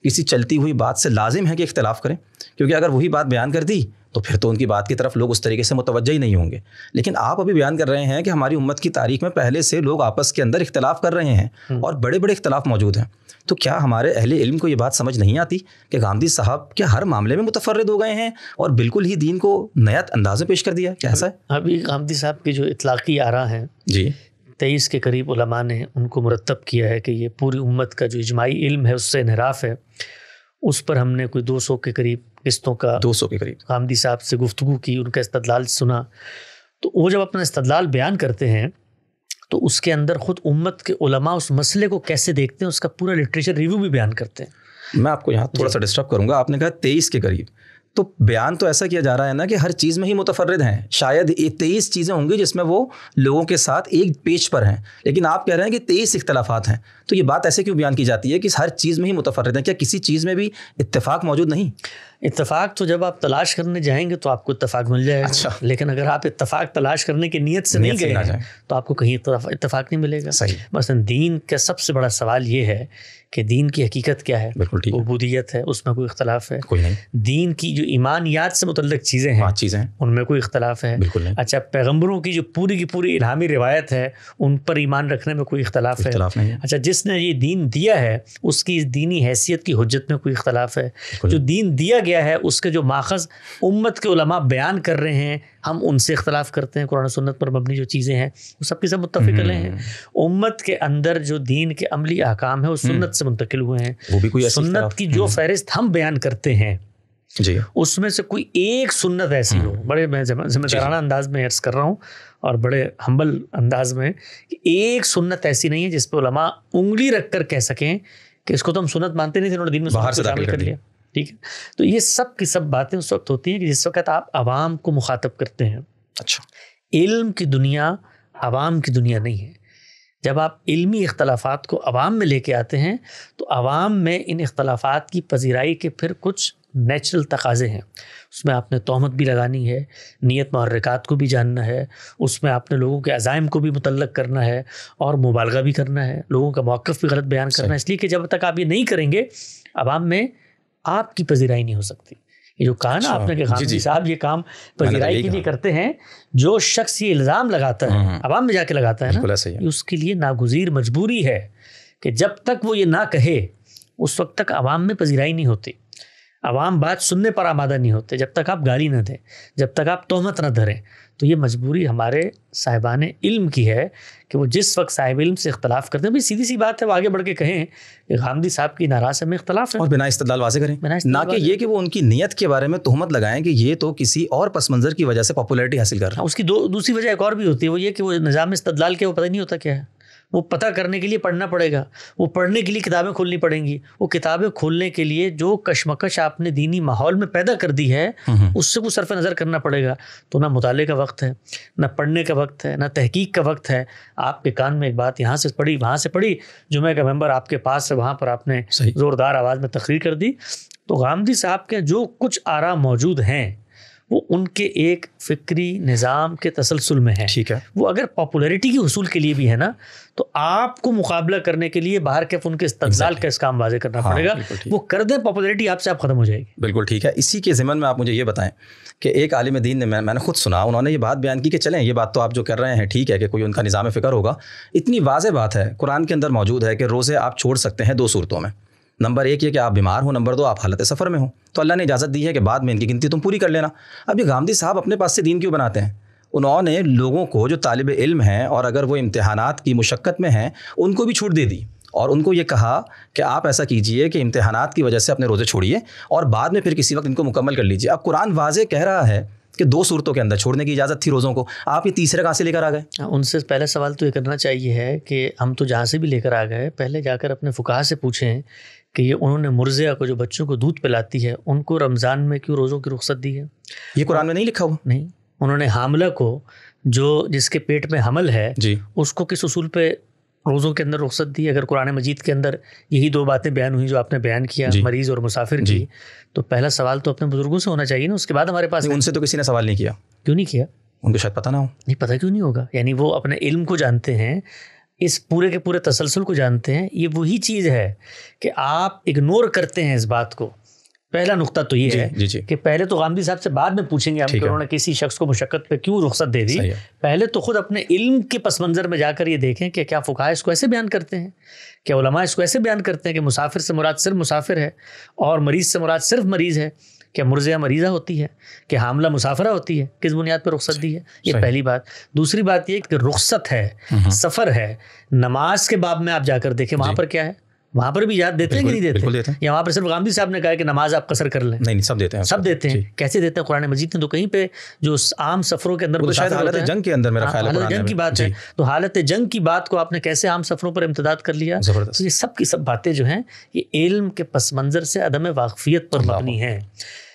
किसी चलती हुई बात से लाजिम है कि इख्तलाफ करें? क्योंकि अगर वही बात बयान कर दी तो फिर तो उनकी बात की तरफ़ लोग उस तरीके से मुतवजह ही नहीं होंगे। लेकिन आप अभी बयान कर रहे हैं कि हमारी उम्मत की तारीख में पहले से लोग आपस के अंदर इख्तलाफ कर रहे हैं हम्म। और बड़े बड़े इख्तलाफ मौजूद हैं। तो क्या हमारे अहल इल्म को ये बात समझ नहीं आती कि गांधी साहब क्या हर मामले में मुतफरद हो गए हैं और बिल्कुल ही दीन को नया अंदाज में पेश कर दिया क्या ऐसा है? अभी गांधी साहब की जो इतलाक़ी आरा हैं जी। तेईस के करीब उलमा ने उनको मुरतब किया है कि ये पूरी उम्मत का जो इजमाही इल्म है उससे इनराफ है। उस पर हमने कोई 200 के करीब किस्तों का 200 के करीब। गांधी साहब से गुफ्तु की उनका इस्तदलाल सुना। तो वो जब अपना इस्तदलाल बयान करते हैं तो उसके अंदर ख़ुद उम्मत के उलमा उस मसले को कैसे देखते हैं उसका पूरा लिटरेचर रिव्यू भी बयान करते हैं। मैं आपको यहाँ थोड़ा सा डिस्टर्ब करूँगा। आपने कहा तेईस के करीब। तो बयान तो ऐसा किया जा रहा है ना कि हर चीज़ में ही मुतफरद हैं। शायद तेईस चीज़ें होंगी जिसमें वो लोगों के साथ एक पेज पर हैं। लेकिन आप कह रहे हैं कि तेईस इख्तलाफात हैं। तो ये बात ऐसे क्यों बयान की जाती है कि हर चीज़ में ही मुतफरद हैं? क्या किसी चीज़ में भी इतफाक़ मौजूद नहीं? इतफाक़ तो जब आप तलाश करने जाएँगे तो आपको इतफाक़ मिल जाएगा। अच्छा। लेकिन अगर आप इतफाक़ तलाश करने की नीयत से नहीं गए तो आपको कहीं इतफाक़ नहीं मिलेगा। सही। बस दीन का सबसे बड़ा सवाल ये है कि दीन की हकीकत क्या है? बिल्कुल ठीक है। उसमें कोई इख्तलाफ है? कोई नहीं। दीन की जो ईमानियात से मुतल चीज़ें हैं चीज़ें उनमें कोई इख्तलाफ है? बिल्कुल नहीं। अच्छा पैगम्बरों की जो पूरी की पूरी इलामी रिवायत है उन पर ईमान रखने में कोई इख्तलाफ है? अच्छा जिसने ये दीन दिया है उसकी इस दीनी हैसियत की हजत में कोई इख्तलाफ है? जो दीन दिया गया है उसके जो माखज उम्मत के उलमा बयान कर रहे हैं हम उनसे इख्तलाफ करते हैं कुरान सुन्नत पर मबनी जो चीज़ें हैं वो सब की सब मुतफ़िक हैं। हम्म। उम्मत के अंदर जो दीन के अमली अहकाम है वो हम्म। सुन्नत से मुंतकिल हुए हैं। वो भी कोई सुन्नत की जो हम्म। फहरिस्त हम बयान करते हैं जी। उसमें से कोई एक सुन्नत ऐसी हो। बड़े मैं जिम्मेदाराना अंदाज में अर्ज़ कर रहा हूँ और बड़े हम्बल अंदाज में कि एक सुन्नत ऐसी नहीं है जिस पर उलमा उंगली रख कर कह सकें कि इसको तो हम सुन्नत मानते नहीं थे उन्होंने दिन में बाहर से कर लिया। ठीक है? तो ये सब की सब बातें उस वक्त होती हैं कि जिस वक्त आप आवाम को मुखातब करते हैं अच्छा। इल्म की दुनिया आवाम की दुनिया नहीं है। जब आप इल्मी इख्तलाफात को आवाम में लेके आते हैं तो आवाम में इन इख्तलाफात की पजीराई के फिर कुछ नेचुरल तकाजे हैं। उसमें आपने तहमत भी लगानी है नीयत महरक़ात को भी जानना है उसमें आपने लोगों के अज़ाइम को भी मुतलक करना है और मुबालगा भी करना है लोगों का मौक़ भी गलत बयान करना है। इसलिए कि जब तक आप ये नहीं करेंगे आवाम में आपकी पजीराई नहीं हो सकती। ये जो कहा ना अच्छा, आपने कि साहब ये काम पजीराई के लिए करते हैं जो शख्स ये इल्ज़ाम लगाता है हम्म। आवाम में जाके लगाता है ना उसके लिए नागुजीर मजबूरी है कि जब तक वो ये ना कहे उस वक्त तक आवाम में पजीराई नहीं होती। आवाम बात सुनने पर आमादा नहीं होते जब तक आप गाली ना दें जब तक आप तोहमत ना धरें तो ये मजबूरी हमारे साहिबान इल्म की है कि वो जिस वक्त साहिब इल्म से इख्तलाफ करते हैं। भाई सीधी सी बात है वो आगे बढ़ के कहें कि गांधी साहब की नाराज़ में इख्तलाफ है। और बिना इस्तलाल वाजे करें। बिना ना कि ये कि वो उनकी नीयत के बारे में तहमत लगाएँ कि ये तो किसी और पस मंज़र की वजह से पॉपुलरिटी हासिल कर रहा है। उसकी दो दूसरी वजह एक और भी होती है वो ये कि वो निज़ाम इस्तलाल के वो पता नहीं होता क्या है। वो पता करने के लिए पढ़ना पड़ेगा। वो पढ़ने के लिए किताबें खोलनी पड़ेंगी। वो किताबें खोलने के लिए जो कशमकश आपने दीनी माहौल में पैदा कर दी है उससे वो सरफ नज़र करना पड़ेगा। तो ना मुताले का वक्त है ना पढ़ने का वक्त है ना तहकीक का वक्त है। आपके कान में एक बात यहाँ से पढ़ी वहाँ से पढ़ी जुमे का मेंबर आपके पास है वहाँ पर आपने ज़ोरदार आवाज़ में तकरीर कर दी। तो गामदी साहब के जो कुछ आरा मौजूद हैं वो उनके एक फिक्री निज़ाम के तसलसल में है। ठीक है। वो अगर पॉपुलैरिटी के हसूल के लिए भी है ना तो आपको मुकाबला करने के लिए बाहर के उनके इस्तेमाल का इस काम वाजे करना हाँ, पड़ेगा। वो कर दें पॉपुलैरिटी आपसे आप ख़त्म हो जाएगी। बिल्कुल ठीक है। इसी के ज़िमन में आप मुझे ये बताएँ कि एक आलिम दीन ने मैं मैंने खुद सुना उन्होंने ये बात बयान की कि चलें ये बात तो आप जो कर रहे हैं ठीक है कि कोई उनका निज़ाम फ़िक्र होगा। इतनी वाज बात है कुरान के अंदर मौजूद है कि रोज़े आप छोड़ सकते हैं दो सूरतों में। नंबर एक ये कि आप बीमार हो, नंबर दो आप हालत सफ़र में हो तो अल्लाह ने इजाज़त दी है कि बाद में इनकी गिनती तुम पूरी कर लेना। अब ये गांधी साहब अपने पास से दीन क्यों बनाते हैं? उन्होंने लोगों को, जो तालब इल्म हैं और अगर वो इम्तहानात की मुशक्क़त में हैं, उनको भी छूट दे दी। और उनको ये कहा कि आप ऐसा कीजिए कि इम्तहानात की वजह से अपने रोज़े छोड़िए और बाद में फिर किसी वक्त इनको मुकम्मल कर लीजिए। अब कुरान वाजे कह रहा है कि दो सूरतों के अंदर छोड़ने की इजाज़त थी रोज़ों को। आप ये तीसरे कहाँ से लेकर आ गए? उनसे पहले सवाल तो ये करना चाहिए है कि हम तो जहाँ से भी लेकर आ गए, पहले जाकर अपने फुकाहा से पूछें कि ये उन्होंने मुर्जिया को जो बच्चों को दूध पिलाती है उनको रमज़ान में क्यों रोज़ों की रुख्सत दी है? ये कुरान में नहीं लिखा हुआ? नहीं। उन्होंने हामला को जो जिसके पेट में हमल है जी। उसको किस उसूल पे रोज़ों के अंदर रुख्सत दी अगर कुरान मजीद के अंदर यही दो बातें बयान हुई जो आपने बयान किया मरीज़ और मुसाफिर की तो पहला सवाल तो अपने बुज़ुर्गों से होना चाहिए ना उसके बाद हमारे पास उनसे तो किसी ने सवाल नहीं किया। क्यों नहीं किया? उनको शायद पता ना हो। नहीं पता क्यों नहीं होगा? यानी वो अपने इल्म को जानते हैं इस पूरे के पूरे तसलसल को जानते हैं ये वही चीज़ है कि आप इग्नोर करते हैं इस बात को। पहला नुकता तो ये है जी, जी. कि पहले तो गांधी साहब से बाद में पूछेंगे हम कि उन्होंने किसी शख्स को मुशक्क़त पे क्यों रुख्सत दे दी? पहले तो खुद अपने इल्म के पस मंज़र में जाकर ये देखें कि क्या फ़ुका इसको ऐसे बयान करते हैं? क्या उलमा इसको ऐसे बयान करते हैं कि मुसाफिर से मुराद सिर्फ़ मुसाफिर है और मरीज़ से मुराद सिर्फ़ मरीज़ है? क्या मुर्जिया मरीज़ा होती है कि हामला मुसाफरा होती है किस बुनियाद पर रुख्सत दी है? ये पहली बात। दूसरी बात ये कि रुख्सत है सफ़र है नमाज़ के बाब में आप जाकर देखें वहाँ पर क्या है? वहाँ पर भी याद देते हैं कि नहीं देते, देते हैं। या वहाँ पर सिर्फ़ गांधी साहब ने कहा कि नमाज़ आप कसर कर लें। नहीं सब देते हैं सब देते हैं। कैसे देते हैं? कुरान मजीद ने तो कहीं पे जो आम सफरों के अंदर शायद हालत जंग के अंदर मेरा हाँ, ख्याल हालत जंग की बात है। तो हालत जंग की बात को आपने कैसे आम सफरों पर इम्तदाद कर लिया? तो ये सब की सब बातें जो हैं ये इल्म के पस मंज़र से अदम वाकफियत पर मबनी हैं।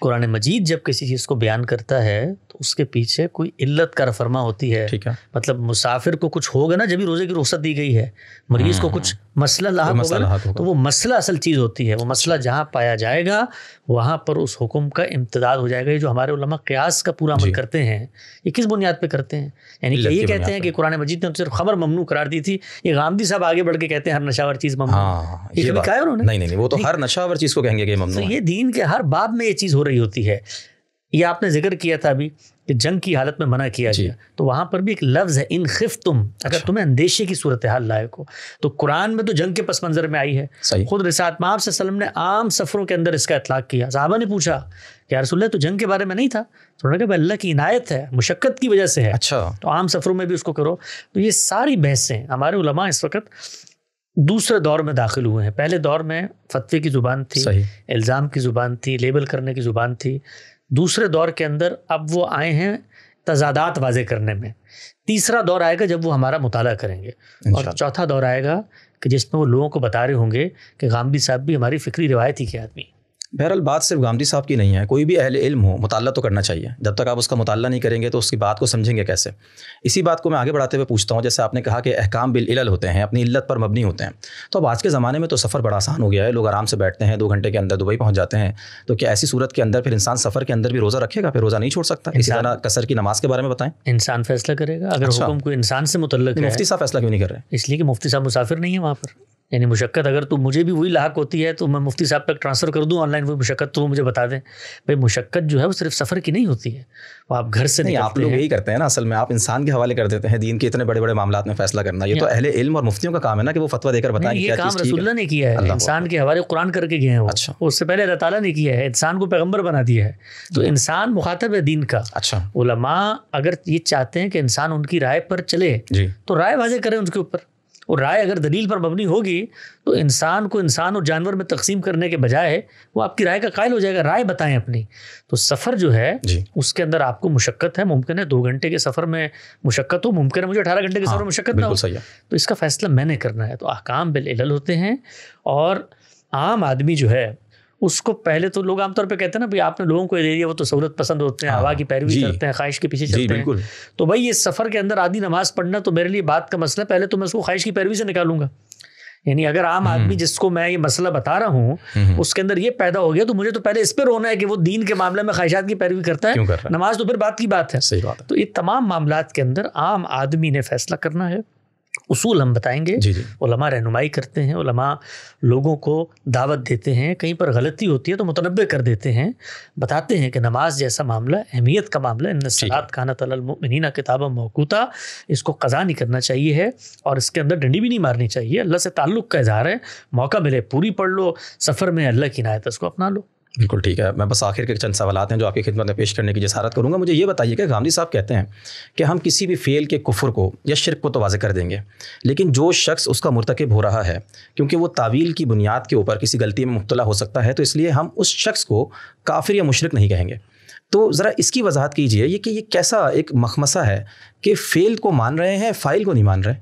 कुरान मजीद जब किसी चीज़ को बयान करता है तो उसके पीछे कोई इल्लत का रफरमा होती है। ठीक है। मतलब मुसाफिर को कुछ होगा ना जब भी रोज़े की रुख्सत दी गई है मरीज़ को कुछ मसला मसला होगा होगा। तो वो मसला असल चीज़ होती है। वो मसला जहाँ पाया जाएगा वहाँ पर उस हुक्म का इम्तदाद हो जाएगा। ये जो हमारे उलमा क्यास का पूरा अमल करते हैं ये किस बुनियाद पर करते हैं? यानी कि ये कहते हैं कि कुरान मजीद ने सिर्फ़ खबर ममनू करार दी थी। ये गांधी साहब आगे बढ़ के कहते हैं हर नशावर चीज़ ममनू। हाँ ये कहा उन्होंने? नहीं नहीं वो तो हर नशावर चीज़ को कहेंगे तो ये दीन के हर बाब में ये चीज़ हो रही होती है। ये आपने ज़िक्र किया था अभी कि जंग की हालत में मना किया गया। तो वहाँ पर भी एक लफ्ज़ है इन खिफ तुम अगर अच्छा। तुम्हें अंदेशे की सूरत हाल लायक हो तो कुरान में तो जंग के पस मंज़र में आई है। खुद रिसात माब सल्लम ने आम सफ़रों के अंदर इसका इतलाक किया। साहबा ने पूछा कि यार रसूल तो जंग के बारे में नहीं था? तो उन्होंने कहा "भाई, अल्लाह की इनायत है मुशक्क़त की वजह से है। अच्छा। तो आम सफ़रों में भी उसको करो। तो ये सारी बहसें हमारे उलमा इस वक्त दूसरे दौर में दाखिल हुए हैं। पहले दौर में फतवे की ज़ुबान थी इल्ज़ाम की ज़ुबान थी लेबल करने की ज़ुबान थी। दूसरे दौर के अंदर अब वो आए हैं तजादात वाजे करने में। तीसरा दौर आएगा जब वो हमारा मुताल करेंगे। और चौथा दौर आएगा कि जिसमें वो लोगों को बता रहे होंगे कि गामदी साहब भी हमारी फ़िक्री रिवायत ही के आदमी हैं। बहरहाल बात सिर्फ़ गांधी साहब की नहीं है। कोई भी अहल इल्म हो मुताला तो करना चाहिए। जब तक आप उसका मुताला नहीं करेंगे तो उसकी बात को समझेंगे कैसे? इसी बात को मैं आगे बढ़ाते हुए पूछता हूँ। जैसे आपने कहा कि अहकाम बिल इलल होते हैं अपनी इल्लत पर मबनी होते हैं। तो अब आज के ज़माने में तो सफ़र बड़ा आसान हो गया है। लोग आराम से बैठते हैं दो घंटे के अंदर दुबई पहुँच जाते हैं। तो क्या ऐसी सूरत के अंदर फिर इंसान सफ़र के अंदर भी रोज़ा रखेगा? फिर रोज़ा नहीं छोड़ सकता? इसी तरह कसर की नमाज़ के बारे में बताएँ। इंसान फैसला करेगा। अगर अच्छा। हुक्म इंसान से मुतल्लक है मुफ्ती साहब फैसला क्यों नहीं कर रहे? इसलिए कि मुफ्ती साहब मुसाफिर नहीं है वहाँ पर। यानी मुशक्क़त अगर तो मुझे भी वही लाक होती है तो मैं मुफ्ती साहब तक ट्रांसफ़र कर दूँ ऑनलाइन वो मुशक्क़त तो वो मुझे बता दें। भाई मुशक्क़त जो है वो सिर्फ़ सफ़र की नहीं होती है। वो आप घर से नहीं आप लोग यही करते हैं ना असल में आप इंसान के हवाले कर देते हैं दीन के इतने बड़े बड़े मामला में फैसला करना। ये तो अहले इल्म और मुफ्तियों का काम है ना कि वो फतवा देकर बताएँ ये काम है। ने किया है। इंसान के हवाले कुरान करके गए हैं वो। अच्छा। उससे पहले अल्लाह ताला ने किया है। इंसान को पैगंबर बना दिया है। तो इंसान मुखातब है दीन का। अच्छा। उलमा अगर ये चाहते हैं कि इंसान उनकी राय पर चले जी। तो राय वाजे करें उनके ऊपर। और राय अगर दलील पर मबनी होगी तो इंसान को इंसान और जानवर में तकसीम करने के बजाय वो आपकी राय का कायल हो जाएगा राय बताएँ अपनी। तो सफ़र जो है उसके अंदर आपको मुशक्क़त है मुमकिन है दो घंटे के सफ़र में मुशक्क़त हो मुमकिन है मुझे अठारह घंटे के सफ़र में मुशक्क़त ना हो। बिल्कुल सही है। तो इसका फैसला मैंने करना है। तो अहकाम बिल होते हैं और आम आदमी जो है उसको पहले तो लोग आमतौर पे कहते हैं ना भाई आपने लोगों को दे दिया वो तो सहूलत पसंद होते हैं हाँ, हवा की पैरवी करते हैं ख्वाहिश के पीछे चलते हैं। तो भाई ये सफ़र के अंदर आधी नमाज़ पढ़ना तो मेरे लिए बात का मसला है पहले तो मैं उसको ख्वाहिश की पैरवी से निकालूँगा। यानी अगर आम आदमी जिसको मैं ये मसला बता रहा हूँ हम्म, उसके अंदर ये पैदा हो गया तो मुझे तो पहले इस पर रोना है कि वो दीन के मामले में ख्वाहिशात की पैरवी करता है। कर नमाज़ तो फिर बात की बात है। सही बात है। तो ये तमाम मामला के अंदर आम आदमी ने फैसला करना है। उसूल हम बताएँगे। उलमा रहनुमाई करते हैं उलमा लोगों को दावत देते हैं कहीं पर गलती होती है तो मुतनबे कर देते हैं बताते हैं कि नमाज़ जैसा मामला अहमियत का मामला इन सलात खाना तलमिन किताब मौकूता इसको कज़ा नहीं करना चाहिए है और इसके अंदर डंडी भी नहीं मारनी चाहिए। अल्लाह से ताल्लुक़ का इजहार है मौका मिले पूरी पढ़ लो सफ़र में अल्लाह की नायत इसको अपना लो। बिल्कुल ठीक है। मैं बस आखिर के चंद सवाल हैं जो आपकी खिदमत में पेश करने की जसारत करूँगा। मुझे ये बताइए कि गांधी साहब कहते हैं कि हम किसी भी फेल के कुफर को या शिरक को तो वाजे कर देंगे, लेकिन जो शख्स उसका मुर्तकब हो रहा है, क्योंकि वो तावील की बुनियाद के ऊपर किसी गलती में मुबतला हो सकता है तो इसलिए हम उस शख्स को काफिर या मुशरक नहीं कहेंगे। तो ज़रा इसकी वजाहत कीजिए, ये कि ये कैसा एक मखमसा है कि फेल को मान रहे हैं, फ़ाइल को नहीं मान रहे?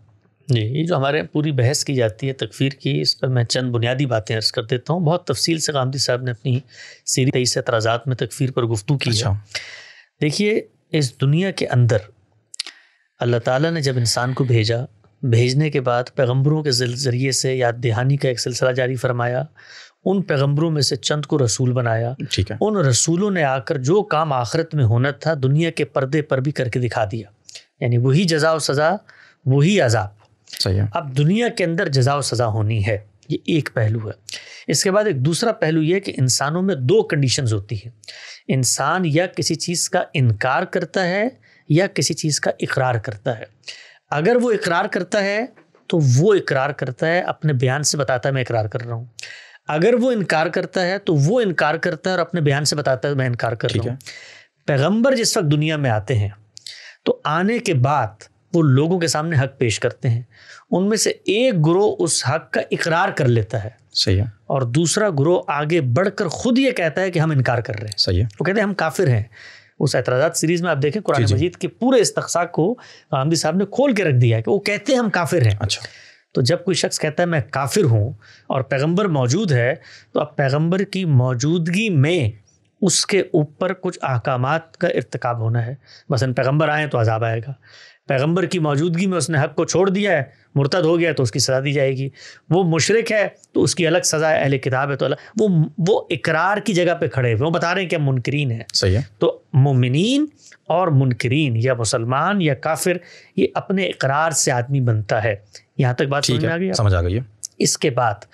जी ये जो हमारे पूरी बहस की जाती है तकफीर की इस पर मैं चंद बुनियादी बातें अर्ज़ कर देता हूँ। बहुत तफसील से गांधी साहब ने अपनी सीरी तेईस एतराज़ात में तकफीर पर गुफ्तू की अच्छा। देखिए इस दुनिया के अंदर अल्लाह ताला ने जब इंसान को भेजा भेजने के बाद पैगंबरों के ज़रिए से याद दहानी का एक सिलसिला जारी फरमाया उन पैगंबरों में से चंद को रसूल बनाया। ठीक है। उन रसूलों ने आकर जो काम आखिरत में होना था दुनिया के पर्दे पर भी करके दिखा दिया। यानी वही जजा और सज़ा वही अजाब। सही है। अब दुनिया के अंदर जजा और सज़ा होनी है ये एक पहलू है। इसके बाद एक दूसरा पहलू ये कि इंसानों में दो कंडीशंस होती हैं। इंसान या किसी चीज़ का इनकार करता है या किसी चीज़ का इकरार करता है। अगर वो इकरार करता है तो वो इकरार करता है अपने बयान से बताता है मैं इकरार कर रहा हूँ। अगर वो इनकार करता है तो वो इनकार करता है और अपने बयान से बताता है मैं इनकार कर रहा हूँ। पैगंबर जिस वक्त दुनिया में आते हैं तो आने के बाद वो लोगों के सामने हक पेश करते हैं। उनमें से एक ग्रोह उस हक का इकरार कर लेता है। सही है। और दूसरा ग्रोह आगे बढ़कर खुद ये कहता है कि हम इनकार कर रहे हैं। सही है। वो कहते हैं हम काफिर हैं। उस एतराज़ात सीरीज़ में आप देखें कुरान। मजीद के पूरे इस्तक़ाक को गांधी साहब ने खोल के रख दिया है कि वो कहते हैं हम काफिर हैं। अच्छा। तो जब कोई शख्स कहता है मैं काफिर हूँ और पैगंबर मौजूद है तो अब पैगंबर की मौजूदगी में उसके ऊपर कुछ अहकाम का इरतकब होना है। मसलन पैगंबर आए तो अजाब आएगा। पैगंबर की मौजूदगी में उसने हक को छोड़ दिया है मुर्तद हो गया तो उसकी सज़ा दी जाएगी। वो मुशरक है तो उसकी अलग सज़ा है अहल किताब है तो अलग वो वो इकरार की जगह पे खड़े हुए वो बता रहे हैं कि हम मुनकरीन हैं। सही है। तो मुमिन और मुनकरीन या मुसलमान या काफिर ये अपने इकरार से आदमी बनता है। यहाँ तक बात समझ में आ गई समझ आ गई है। इसके बाद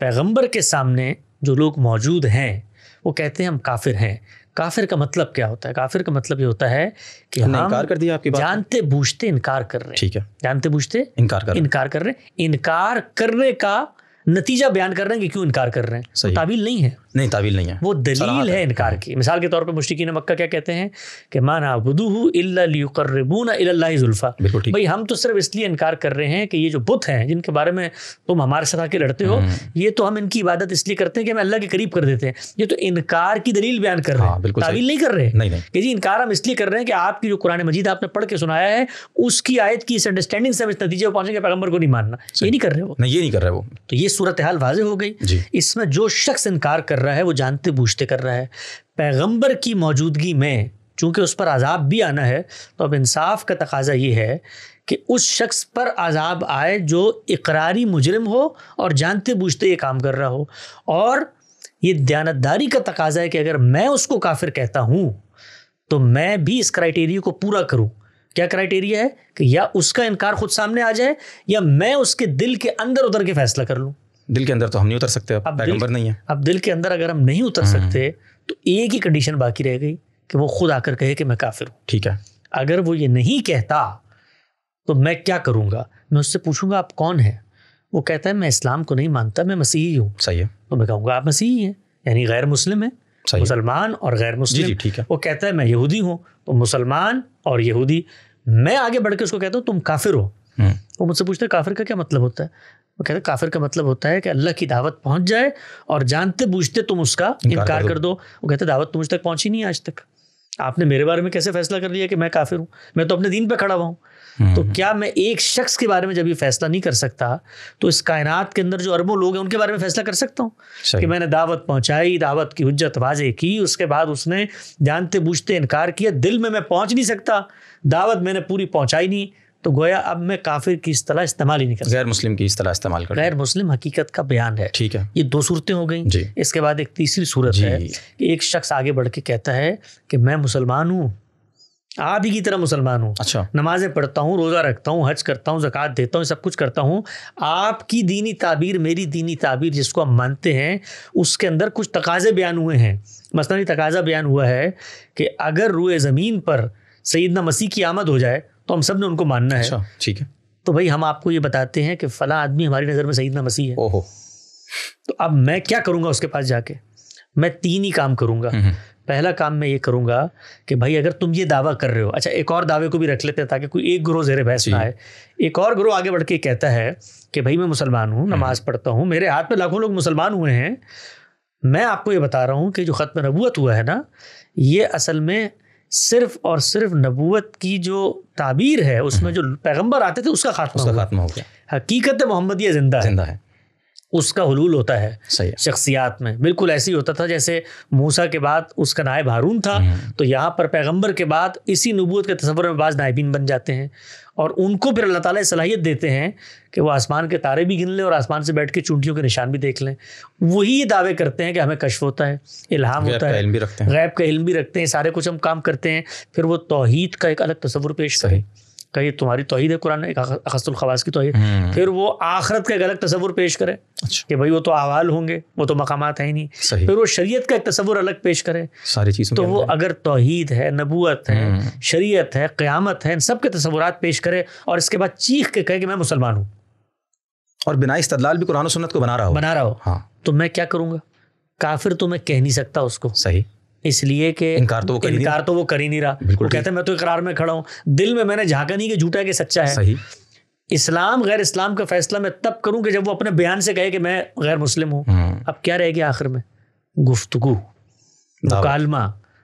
पैगंबर के सामने जो लोग मौजूद हैं वो कहते हैं हम काफिर हैं। काफिर का मतलब क्या होता है? काफिर का मतलब ये होता है कि हम इनकार कर दिया आपकी बात। जानते बूझते इनकार कर रहे हैं। ठीक है। जानते बूझते इनकार कर इनकार कर रहे हैं। इनकार करने का नतीजा बयान कर रहे हैं कि क्यों इनकार कर रहे हैं। तो ताबील नहीं है। नहीं तावील नहीं है। वो दलील है है। इनकार की। मिसाल के तौर पर मुश्किन मक्का क्या कहते हैं कि माना इल्लाबूना जुल्फा। बिल्कुल भाई हम तो सिर्फ़ इसलिए इनकार कर रहे हैं कि ये जो बुत हैं जिनके बारे में तुम हमारे साथ आके लड़ते हो हम्म। ये तो हम इनकी इबादत इसलिए करते हैं कि हमें अल्लाह के करीब कर देते हैं। ये तो इनकार की दलील बयान कर रहे हाँ, हैं। बिल्कुल तावील नहीं कर रहे? नहीं नहीं। कि जी इनकार हम इसलिए कर रहे हैं कि आपकी जो कुरान मजीद आपने पढ़ के सुनाया है उसकी आयत की इस अंडरस्टैंडिंग से हम इस नतीजे पर पहुँचेंगे पैगंबर को नहीं मानना। ये नहीं कर रहे वो। नहीं ये नहीं कर रहे वो। तो ये सूरत हाल वाजे हो गई। इसमें जो शख्स इनकार कर रहा है, वो जानते बूझते कर रहा है। पैगंबर की मौजूदगी में, चूँकि उस पर आज़ाब भी आना है तो अब इंसाफ का तकाजा ये है कि उस शख्स पर आज़ाब आए जो इकरारी मुजरिम हो और जानते बूझते ये काम कर रहा हो। और ये दयानतदारी का तकाजा है कि अगर मैं उसको काफिर कहता हूँ तो मैं भी इस क्राइटेरिया को पूरा करूँ। क्या क्राइटेरिया है? कि या उसका इनकार खुद सामने आ जाए, या मैं उसके दिल के अंदर उतर के फैसला कर लूँ। दिल के अंदर तो हम नहीं उतर सकते अब पैगंबर नहीं है। अब दिल के अंदर अगर हम नहीं उतर सकते तो एक ही कंडीशन बाकी रह गई कि वो खुद आकर कहे कि मैं काफिर हूँ। ठीक है। अगर वो ये नहीं कहता तो मैं क्या करूँगा? मैं उससे पूछूँगा आप कौन है? वो कहता है मैं इस्लाम को नहीं मानता मैं मसीही हूँ। सही है। तो मैं कहूँगा आप मसीही हैं यानी गैर मुस्लिम है मुसलमान और गैर मुस्लिम। जी ठीक है। वो कहता है मैं यहूदी हूँ तो मुसलमान और यहूदी। मैं आगे बढ़ के उसको कहता हूँ तुम काफिर हो। हम्म, वो मुझसे पूछते हैं काफिर का क्या मतलब होता है? वो कहते हैं काफिर का मतलब होता है कि अल्लाह की दावत पहुँच जाए और जानते बूझते तुम उसका इनकार कर दो। वो कहते हैं दावत तो मुझ तक पहुँची नहीं आज तक। आपने मेरे बारे में कैसे फैसला कर लिया कि मैं काफिर हूँ? मैं तो अपने दीन पे खड़ा हुआ हूँ। हम्म, तो क्या मैं एक शख्स के बारे में जब ये फैसला नहीं कर सकता तो इस कायनात के अंदर जो अरबों लोग हैं उनके बारे में फैसला कर सकता हूँ? कि मैंने दावत पहुंचाई दावत की हुज्जत वाजे की उसके बाद उसने जानते बूझते इनकार किया दिल में मैं पहुँच नहीं सकता दावत मैंने पूरी पहुंचाई नहीं तो गोया अब मैं काफिर की इस्तेला इस्तेमाल ही नहीं कर गैर मुस्लिम की इस तरह इस्तेमाल कर गैर मुस्लिम हकीकत का बयान है। ठीक है। ये दो सूरतें हो गई। जी। इसके बाद एक तीसरी सूरत है कि एक शख्स आगे बढ़ के कहता है कि मैं मुसलमान हूँ आप ही की तरह मुसलमान हूँ। अच्छा। नमाजें पढ़ता हूँ रोज़ा रखता हूँ हज करता हूँ ज़क़़त देता हूँ सब कुछ करता हूँ। आपकी दीनी ताबीर मेरी दीनी ताबीर जिसको हम मानते हैं उसके अंदर कुछ तकाजे बयान हुए हैं। मसला तकाजा बयान हुआ है कि अगर रुए ज़मीन पर सईदना मसीह की आमद हो जाए तो हम सबने उनको मानना है। अच्छा ठीक है। तो भाई हम आपको ये बताते हैं कि फ़ला आदमी हमारी नज़र में सईदना मसीह है। ओहो। तो अब मैं क्या करूँगा उसके पास जाके? मैं तीन ही काम करूँगा। हम्म, पहला काम मैं ये करूँगा कि भाई अगर तुम ये दावा कर रहे हो अच्छा एक और दावे को भी रख लेते हैं ताकि कोई एक गुरु जेर बहस ना आए। एक और गुरु आगे बढ़ के कहता है कि भाई मैं मुसलमान हूँ नमाज़ पढ़ता हूँ मेरे हाथ में लाखों लोग मुसलमान हुए हैं। मैं आपको ये बता रहा हूँ कि जो ख़त्म नबूत हुआ है ना ये असल में सिर्फ़ और सिर्फ़ नबूत की जो ताबीर है उसमें जो पैगंबर आते थे उसका खात्मा उसका खात्मा हो गया। हकीकत मोहम्मद यह ज़िंदा है। ज़िंदा है। उसका हलूल होता है सही शख्सियात में। बिल्कुल ऐसे ही होता था जैसे मूसा के बाद उसका नायब हारून था। हम्म। तो यहाँ पर पैगंबर के बाद इसी नबूत के तस्वर में बाज नायबीन बन जाते हैं और उनको फिर अल्लाह ताला सलाहियत देते हैं कि वो आसमान के तारे भी गिन लें और आसमान से बैठ के चूंटियों के निशान भी देख लें। वही ये दावे करते हैं कि हमें कश्फ होता है इल्हाम होता है हैं। गैब का इल्म भी रखते हैं सारे कुछ हम काम करते हैं। फिर वो तोहीद का एक अलग तस्वुर पेश करें। कहीं तुम्हारी तोहीद है कुरान अखस्तुल खवास की तोहीद। हम्म, फिर वो आखरत का एक अलग तस्वुर पेश करे अच्छा। कि भाई वो तो अहवाल होंगे वो तो मकामात है ही नहीं। फिर वो शरीयत का एक तस्वुर अलग पेश करे। सारी चीज़ों तो वो अगर तोहीद है नबूत है हम्म। शरीयत है क़्यामत है इन सब के तस्वुरात पेश करे और इसके बाद चीख के कहे कि मैं मुसलमान हूँ। और बिना इस्तदलाल भी कुरान और सुन्नत को बना रहा हो। बना रहा हो। हाँ। तो मैं क्या करूँगा? काफिर तो मैं कह नहीं सकता उसको। सही। इसलिए कि इनकार तो वो कर ही नहीं इनकार तो वो कर ही नहीं रहा। वो कहते हैं मैं तो इकरार में खड़ा हूँ। दिल में मैंने झांका नहीं कि झूठा है कि सच्चा है। सही। इस्लाम गैर इस्लाम का फैसला मैं तब करूँ कि जब वो अपने बयान से कहे कि मैं गैर मुस्लिम हूँ। हम्म, अब क्या रहेगी आखिर में? गुफ्तगु मुकालमा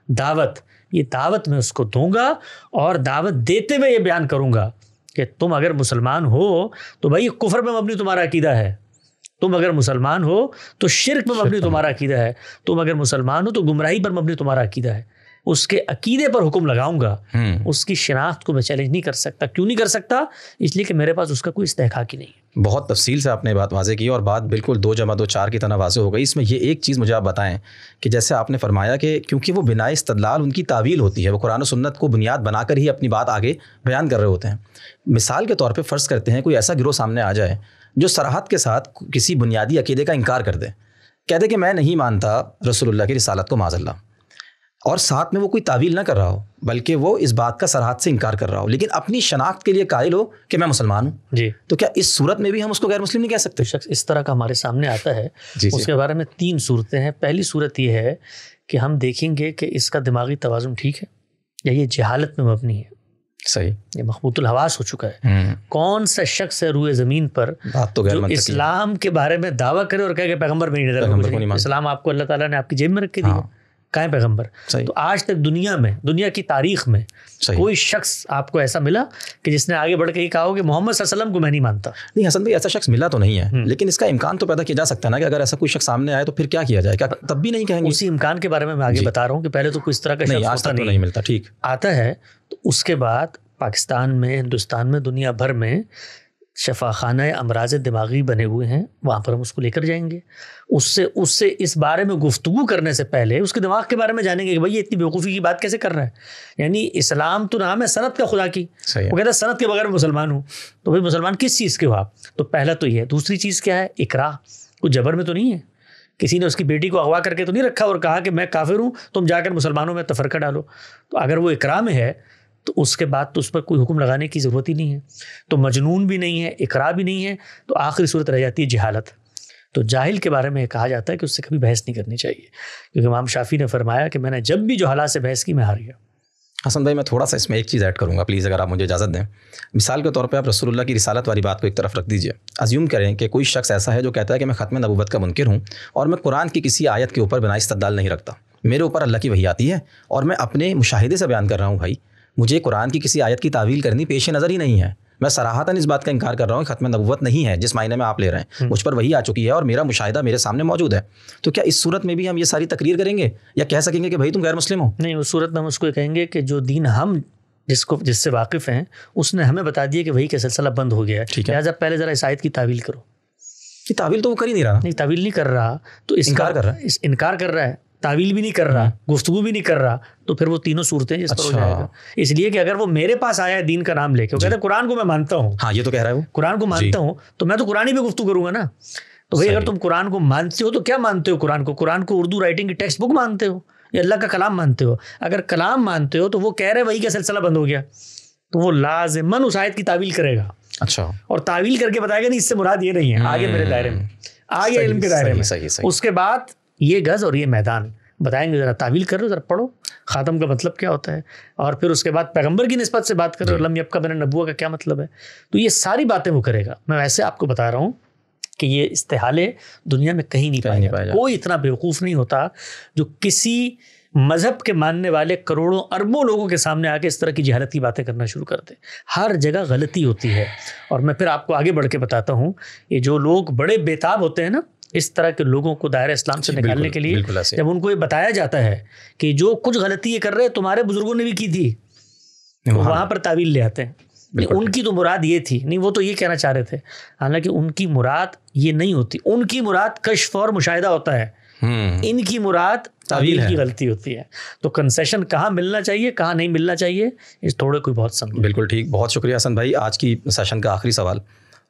दावत। ये दावत मैं उसको दूँगा और दावत देते हुए ये बयान करूँगा कि तुम अगर मुसलमान हो तो भाई कुफर में मबनी तुम्हारा अकीदा है। तुम अगर मुसलमान हो तो शिरक पर मबनी तुम्हारा अकीदा है। तुम अगर मुसलमान हो तो गुमराही पर मबनी तुम्हारा अकीदा है। उसके अकीदे पर हुक्म लगाऊँगा। हम्म। उसकी शनाख्त को मैं चैलेंज नहीं कर सकता। क्यों नहीं कर सकता? इसलिए कि मेरे पास उसका कोई इस्तेकाक ही नहीं बहुत तफसील से आपने बात वाजे की और बात बिल्कुल दो जमा दो चार की तरह वाजे हो गई। इसमें ये एक चीज़ मुझे आप बताएँ कि जैसे आपने फरमाया कि क्योंकि वो बिना इस्तदलाल उनकी तावील होती है वो कुरान सुन्नत को बुनियाद बनाकर ही अपनी बात आगे बयान कर रहे होते हैं। मिसाल के तौर पर फ़र्ज़ करते हैं कोई ऐसा गिरोह सामने आ जाए जो सरहद के साथ किसी बुनियादी अकीदे का इनकार कर दे। कह दे कि मैं नहीं मानता रसोल्ला की रिसालत को माजल्ला और साथ में वो कोई तावील ना कर रहा हो बल्कि वो इस बात का सरहद से इनकार कर रहा हो। लेकिन अपनी शनाख्त के लिए कायल हो कि मैं मुसलमान हूँ। जी। तो क्या इस सूरत में भी हम उसको गैर मुस्लिम नहीं कह सकते? शख्स इस तरह का हमारे सामने आता है। जी उसके जी बारे में तीन सूरतें हैं। पहली सूरत यह है कि हम देखेंगे कि इसका दिमागी तवाज़ुन ठीक है या ये जहालत में मबनी है। सही। ये मखबूतुल हवास हो चुका है। हम्म, कौन सा शख्स है रूए ज़मीन पर बात तो जो इस्लाम के बारे में दावा करे और कहे कि पैगंबर मेरी नज़र में कुछ नहीं इस्लाम आपको अल्लाह ताला ने आपकी जेब में रख के दिया हाँ। कहाँ है पैगंबर तो आज तक दुनिया में दुनिया की तारीख में कोई शख्स आपको ऐसा मिला कि जिसने आगे बढ़ के ये कहा हो कि मोहम्मद वसल्लम को मैं नहीं मानता? नहीं हसन भाई ऐसा शख्स मिला तो नहीं है। हम्म। लेकिन इसका इम्कान तो पैदा किया जा सकता है ना कि अगर ऐसा कोई शख्स सामने आए तो फिर क्या किया जाए? क्या तब भी नहीं कहेंगे? उसी इम्कान के बारे में मैं आगे बता रहा हूँ कि पहले तो कोई इस तरह का नहीं आज तक तो नहीं मिलता ठीक। आता है उसके बाद पाकिस्तान में हिंदुस्तान में दुनिया भर में शफा खाना अमराज दिमागी बने हुए हैं। वहाँ पर हम उसको लेकर जाएँगे। उससे उससे इस बारे में गुफ्तगू करने से पहले उसके दिमाग के बारे में जानेंगे कि भाई ये इतनी बेवकूफ़ी की बात कैसे कर रहा है। यानी इस्लाम तो नाम है सनत का खुदा की। वो कहता है सनत के बगैर मुसलमान हूँ। तो भाई मुसलमान किस चीज़ के हो आप? तो पहला तो ये है। दूसरी चीज़ क्या है? इकरा कुछ जबर में तो नहीं है? किसी ने उसकी बेटी को अगवा करके तो नहीं रखा और कहा कि मैं काफिर हूँ तुम जाकर मुसलमानों में तफरका डालो। तो अगर वो इकरा में है तो उसके बाद तो उस पर कोई हुक्म लगाने की ज़रूरत ही नहीं है। तो मजनून भी नहीं है इकरा भी नहीं है तो आखिरी सूरत रह जाती है जहालत। तो जाहिल के बारे में कहा जाता है कि उससे कभी बहस नहीं करनी चाहिए, क्योंकि इमाम शाफी ने फरमाया कि मैंने जब भी जो हालात से बहस की, मैं हार गया। हसन भाई, मैं थोड़ा सा इसमें एक चीज़ ऐड करूँगा, प्लीज़, अगर आप मुझे इजाज़त दें। मिसाल के तौर पर आप रसूलुल्लाह की रिसालत वाली बात को एक तरफ़ रख दीजिए। अज्यूम करें कि कोई शख्स ऐसा है जो कहता है कि मैं ख़त्म नबूवत का मुनकर हूँ और मैं कुरान की किसी आयत के ऊपर बिना इस्तदाल नहीं रखता। मेरे ऊपर अल्लाह की वही आती है और मैं अपने मुशाहिदे से बयान कर रहा हूँ भाई। मुझे कुरान की किसी आयत की तावील करनी पेश नज़र ही नहीं है। मैं सराहतन इस बात का इनकार कर रहा हूँ कि ख़त्म नबूवत नहीं है जिस मायने में आप ले रहे हैं। मुझ पर वही आ चुकी है और मेरा मुशाहिदा मेरे सामने मौजूद है। तो क्या इस सूरत में भी हम ये सारी तकरीर करेंगे? या कह सकेंगे कि भाई तुम गैर मुस्लिम हो? नहीं उस सूरत में हम उसको कहेंगे कि जो दीन हम जिसको जिससे वाकिफ़ हैं उसने हमें बता दिया कि वही का सिलसिला बंद हो गया है। ठीक है। लिहाजा पहले ज़रा इस आयत की तावील करो। ये तावील तो वो कर ही नहीं रहा। नहीं तावील नहीं कर रहा तो इनकार कर रहा है। इस, इनकार कर रहा है। तावील भी नहीं कर रहा गुफ्तगू भी नहीं कर रहा तो फिर वो तीनों सूरतें जिस पर हो अच्छा। जाएगा। इसलिए कि अगर वो मेरे पास आया है दीन का नाम लेके वो कहता कुरान को मैं मानता हूँ। हाँ ये तो कह रहा है वो। कुरान को मानता हूँ तो मैं तो कुरान ही पे गुफ्तु करूँगा ना। तो भाई अगर तुम कुरान को मानते हो तो क्या मानते हो कुरान को? कुरान को उर्दू राइटिंग की टेक्स्ट बुक मानते हो? या अल्लाह का कलाम मानते हो? अगर कलाम मानते हो तो वो कह रहे वही का सिलसिला बंद हो गया। तो वो लाजमन उस आयत की तावील करेगा। अच्छा। और तावील करके बताएगा नहीं इससे मुराद ये नहीं है आगे मेरे दायरे में आगे इल्म के दायरे में। उसके बाद ये गज और ये मैदान। बताएँगे जरा तावील करो जरा पढ़ो। खातम का मतलब क्या होता है? और फिर उसके बाद पैगंबर की नस्बत से बात करो लम यब का मैंने नबुआ का क्या मतलब है? तो ये सारी बातें वो करेगा। मैं वैसे आपको बता रहा हूँ कि ये इस्तेहाले दुनिया में कहीं नहीं पाए कोई इतना बेवकूफ़ नहीं होता जो किसी मज़हब के मानने वाले करोड़ों अरबों लोगों के सामने आके इस तरह की जहालत की बातें करना शुरू कर दे। हर जगह गलती होती है। और मैं फिर आपको आगे बढ़ के बताता हूँ ये जो लोग बड़े बेताब होते हैं ना इस तरह के लोगों को दायरा इस्लाम से निकालने के लिए जब उनको ये बताया जाता है कि जो कुछ गलती ये कर रहे हैं तुम्हारे बुज़ुर्गों ने भी की थी तो वहाँ- पर तावील ले आते हैं। नहीं, उनकी तो मुराद ये थी। नहीं वो तो ये कहना चाह रहे थे। हालाँकि उनकी मुराद ये नहीं होती। उनकी मुराद कश्फ और मुशाहिदा होता है। हम्म। इनकी मुराद तावील तावील की गलती होती है। तो कंसेशन कहाँ मिलना चाहिए कहाँ नहीं मिलना चाहिए इस थोड़े कोई बहुत समझे बिल्कुल ठीक। बहुत शुक्रिया हसन भाई। आज की सेशन का आखिरी सवाल।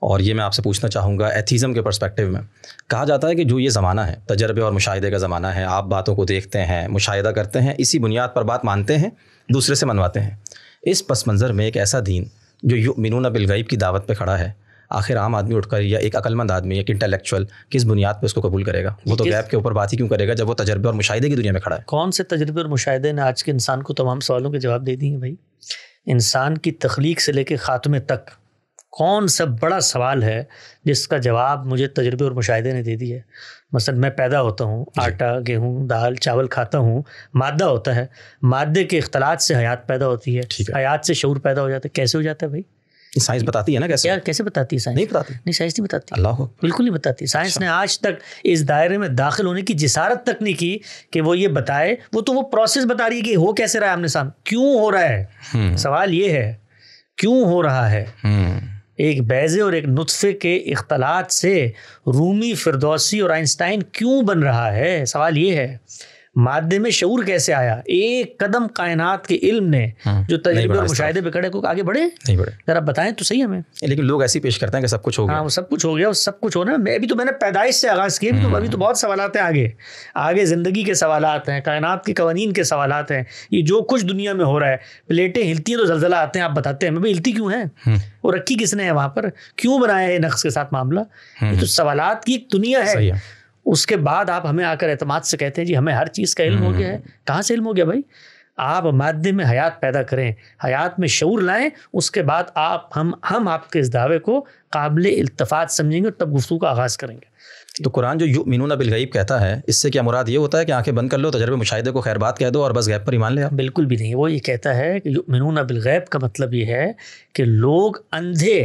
और ये मैं आपसे पूछना चाहूँगा एथीज़म के पर्सपेक्टिव में। कहा जाता है कि जो ये ज़माना है तजर्बे और मुशाहिदे का ज़माना है आप बातों को देखते हैं मुशाह करते हैं इसी बुनियाद पर बात मानते हैं दूसरे से मनवाते हैं। इस पस मंज़र में एक ऐसा दीन जो यु मिनून बिलगैब की दावत पर खड़ा है आखिर आम आदमी उठकर या एक अकलमंद आदमी एक इंटेलेक्चुअल किस बुनियाद पर उसको कबूल करेगा? वो तो गैप के ऊपर बात ही क्यों करेगा जब वो तजर्बे और मुशाहिदे की दुनिया में खड़ा है? कौन से तजर्बे और मुशाहिदे ने आज के इंसान को तमाम सवालों के जवाब दे दिए भाई? इंसान की तख्लीक से लेकर ख़ात्मे तक कौन सा बड़ा सवाल है जिसका जवाब मुझे तजर्बे और मुशाहे ने दे दिया है? मसलन मैं पैदा होता हूँ आटा गेहूँ दाल चावल खाता हूँ मादा होता है। मादे के अख्तलात से हयात पैदा होती है। हयात से शूर पैदा हो जाता है। कैसे हो जाता है भाई? साइंस बताती है ना कैसे? क्या कैसे बताती है साइंस? नहीं बताती। नहीं साइंस नहीं बताती। अल्लाह बिल्कुल नहीं बताती। साइंस ने आज तक इस दायरे में दाखिल होने की जिसारत तक नहीं की कि वो ये बताए। वो तो वो प्रोसेस बता रही है कि हो कैसे रहा है आमने सामने। क्यों हो रहा है? हम्म, सवाल ये है क्यों हो रहा है? हम्म, एक बैज़े और एक नुत्फे के अख्तलात से रूमी फिरदौसी और आइंस्टाइन क्यों बन रहा है? सवाल ये है। मादे में शूर कैसे आया? एक कदम कायनात के इल्म ने हम्म, जो तजर्बे बढ़ा और इस पे खड़े को आगे बढ़े? नहीं बड़े जरा बताएँ तो सही हमें। लेकिन लोग ऐसे ही पेश करते हैं कि सब कुछ हो हाँ गया वो सब कुछ हो गया सब कुछ होना। मैं अभी तो मैंने पैदाइश से आगाज़ किया तो अभी तो बहुत सवाल हैं आगे। आगे ज़िंदगी के सवाल हैं कायनात के कवानीन के सवाल हैं। ये जो कुछ दुनिया में हो रहा है प्लेटें हिलती हैं तो जलजला आते हैं आप बताते हैं। मैं हिलती क्यों है? और रखी किसने है वहाँ पर? क्यों बनाया है नक्स के साथ मामला? ये तो सवालात की एक दुनिया है। उसके बाद आप हमें आकर एतमाद से कहते हैं जी हमें हर चीज़ का इल्म हो गया है। कहाँ से इल्म हो गया भाई? आप माध्यम में हयात पैदा करें हयात में शूर लाएँ उसके बाद आप हम हम आपके इस दावे को काबिल इल्तफात समझेंगे और तब गुफ्तु का आगाज़ करेंगे। तो कुरान जो यू मिनूना बिलगैब कहता है इससे क्या मुराद ये होता है कि आँखें बंद कर लो तजर्बे मुशाहिदे को खैर बात कह दो और बस गैप पर ईमान ले आप बिल्कुल भी नहीं वो ये कहता है कि मीनू मिनून बिलगैब का मतलब ये है कि लोग अंधे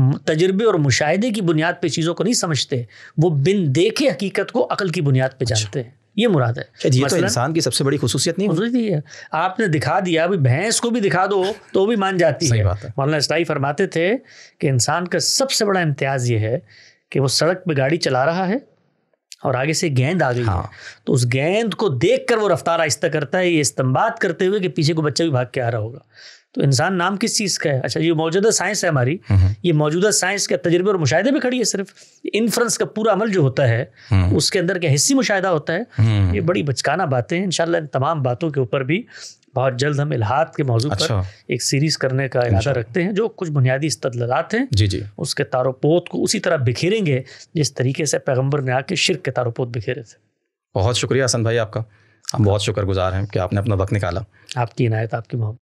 तजर्बे और मुशाहिदे की बुनियाद पे चीज़ों को नहीं समझते वो बिन देखे हकीकत को अकल की बुनियाद पे जानते हैं। ये मुराद है। ये तो इंसान की सबसे बड़ी खसूसियत नहीं है। आपने दिखा दिया अभी भैंस को भी दिखा दो तो भी मान जाती सही है। बात है। मौलाना इस्लाई फरमाते थे कि इंसान का सबसे बड़ा इम्तियाज़ ये है कि वो सड़क पे गाड़ी चला रहा है और आगे से गेंद आ गई है। हाँ। तो उस गेंद को देख कर वो रफ्तार आहिस्ता करता है ये इस्तेमाल करते हुए कि पीछे को बच्चा भी भाग के आ रहा होगा। तो इंसान नाम किस चीज़ का है? अच्छा ये मौजूदा साइंस है हमारी। हम्म, ये मौजूदा साइंस के तजर्बे और मुशाहिदे पे खड़ी है सिर्फ़। इन्फ्रेंस का पूरा अमल जो होता है हम्म, उसके अंदर क्या हिस्सी मुशाहिदा होता है? हम्म, ये बड़ी बचकाना बातें हैं। इंशाल्लाह इन तमाम बातों के ऊपर भी बहुत जल्द हम इलाहात के मौजू पर अच्छा। एक सीरीज़ करने का इरादा रखते हैं जो कुछ बुनियादी इस्तदलात हैं। जी जी। उसके तारोपोत को उसी तरह बिखेरेंगे जिस तरीके से पैगंबर ने आके शिरक के तारोपोत बिखेरे थे। बहुत शुक्रिया हसन भाई आपका। हम बहुत शुक्रगुजार हैं कि आपने अपना वक्त निकाला। आपकी इनायत आपकी मोहब्बत।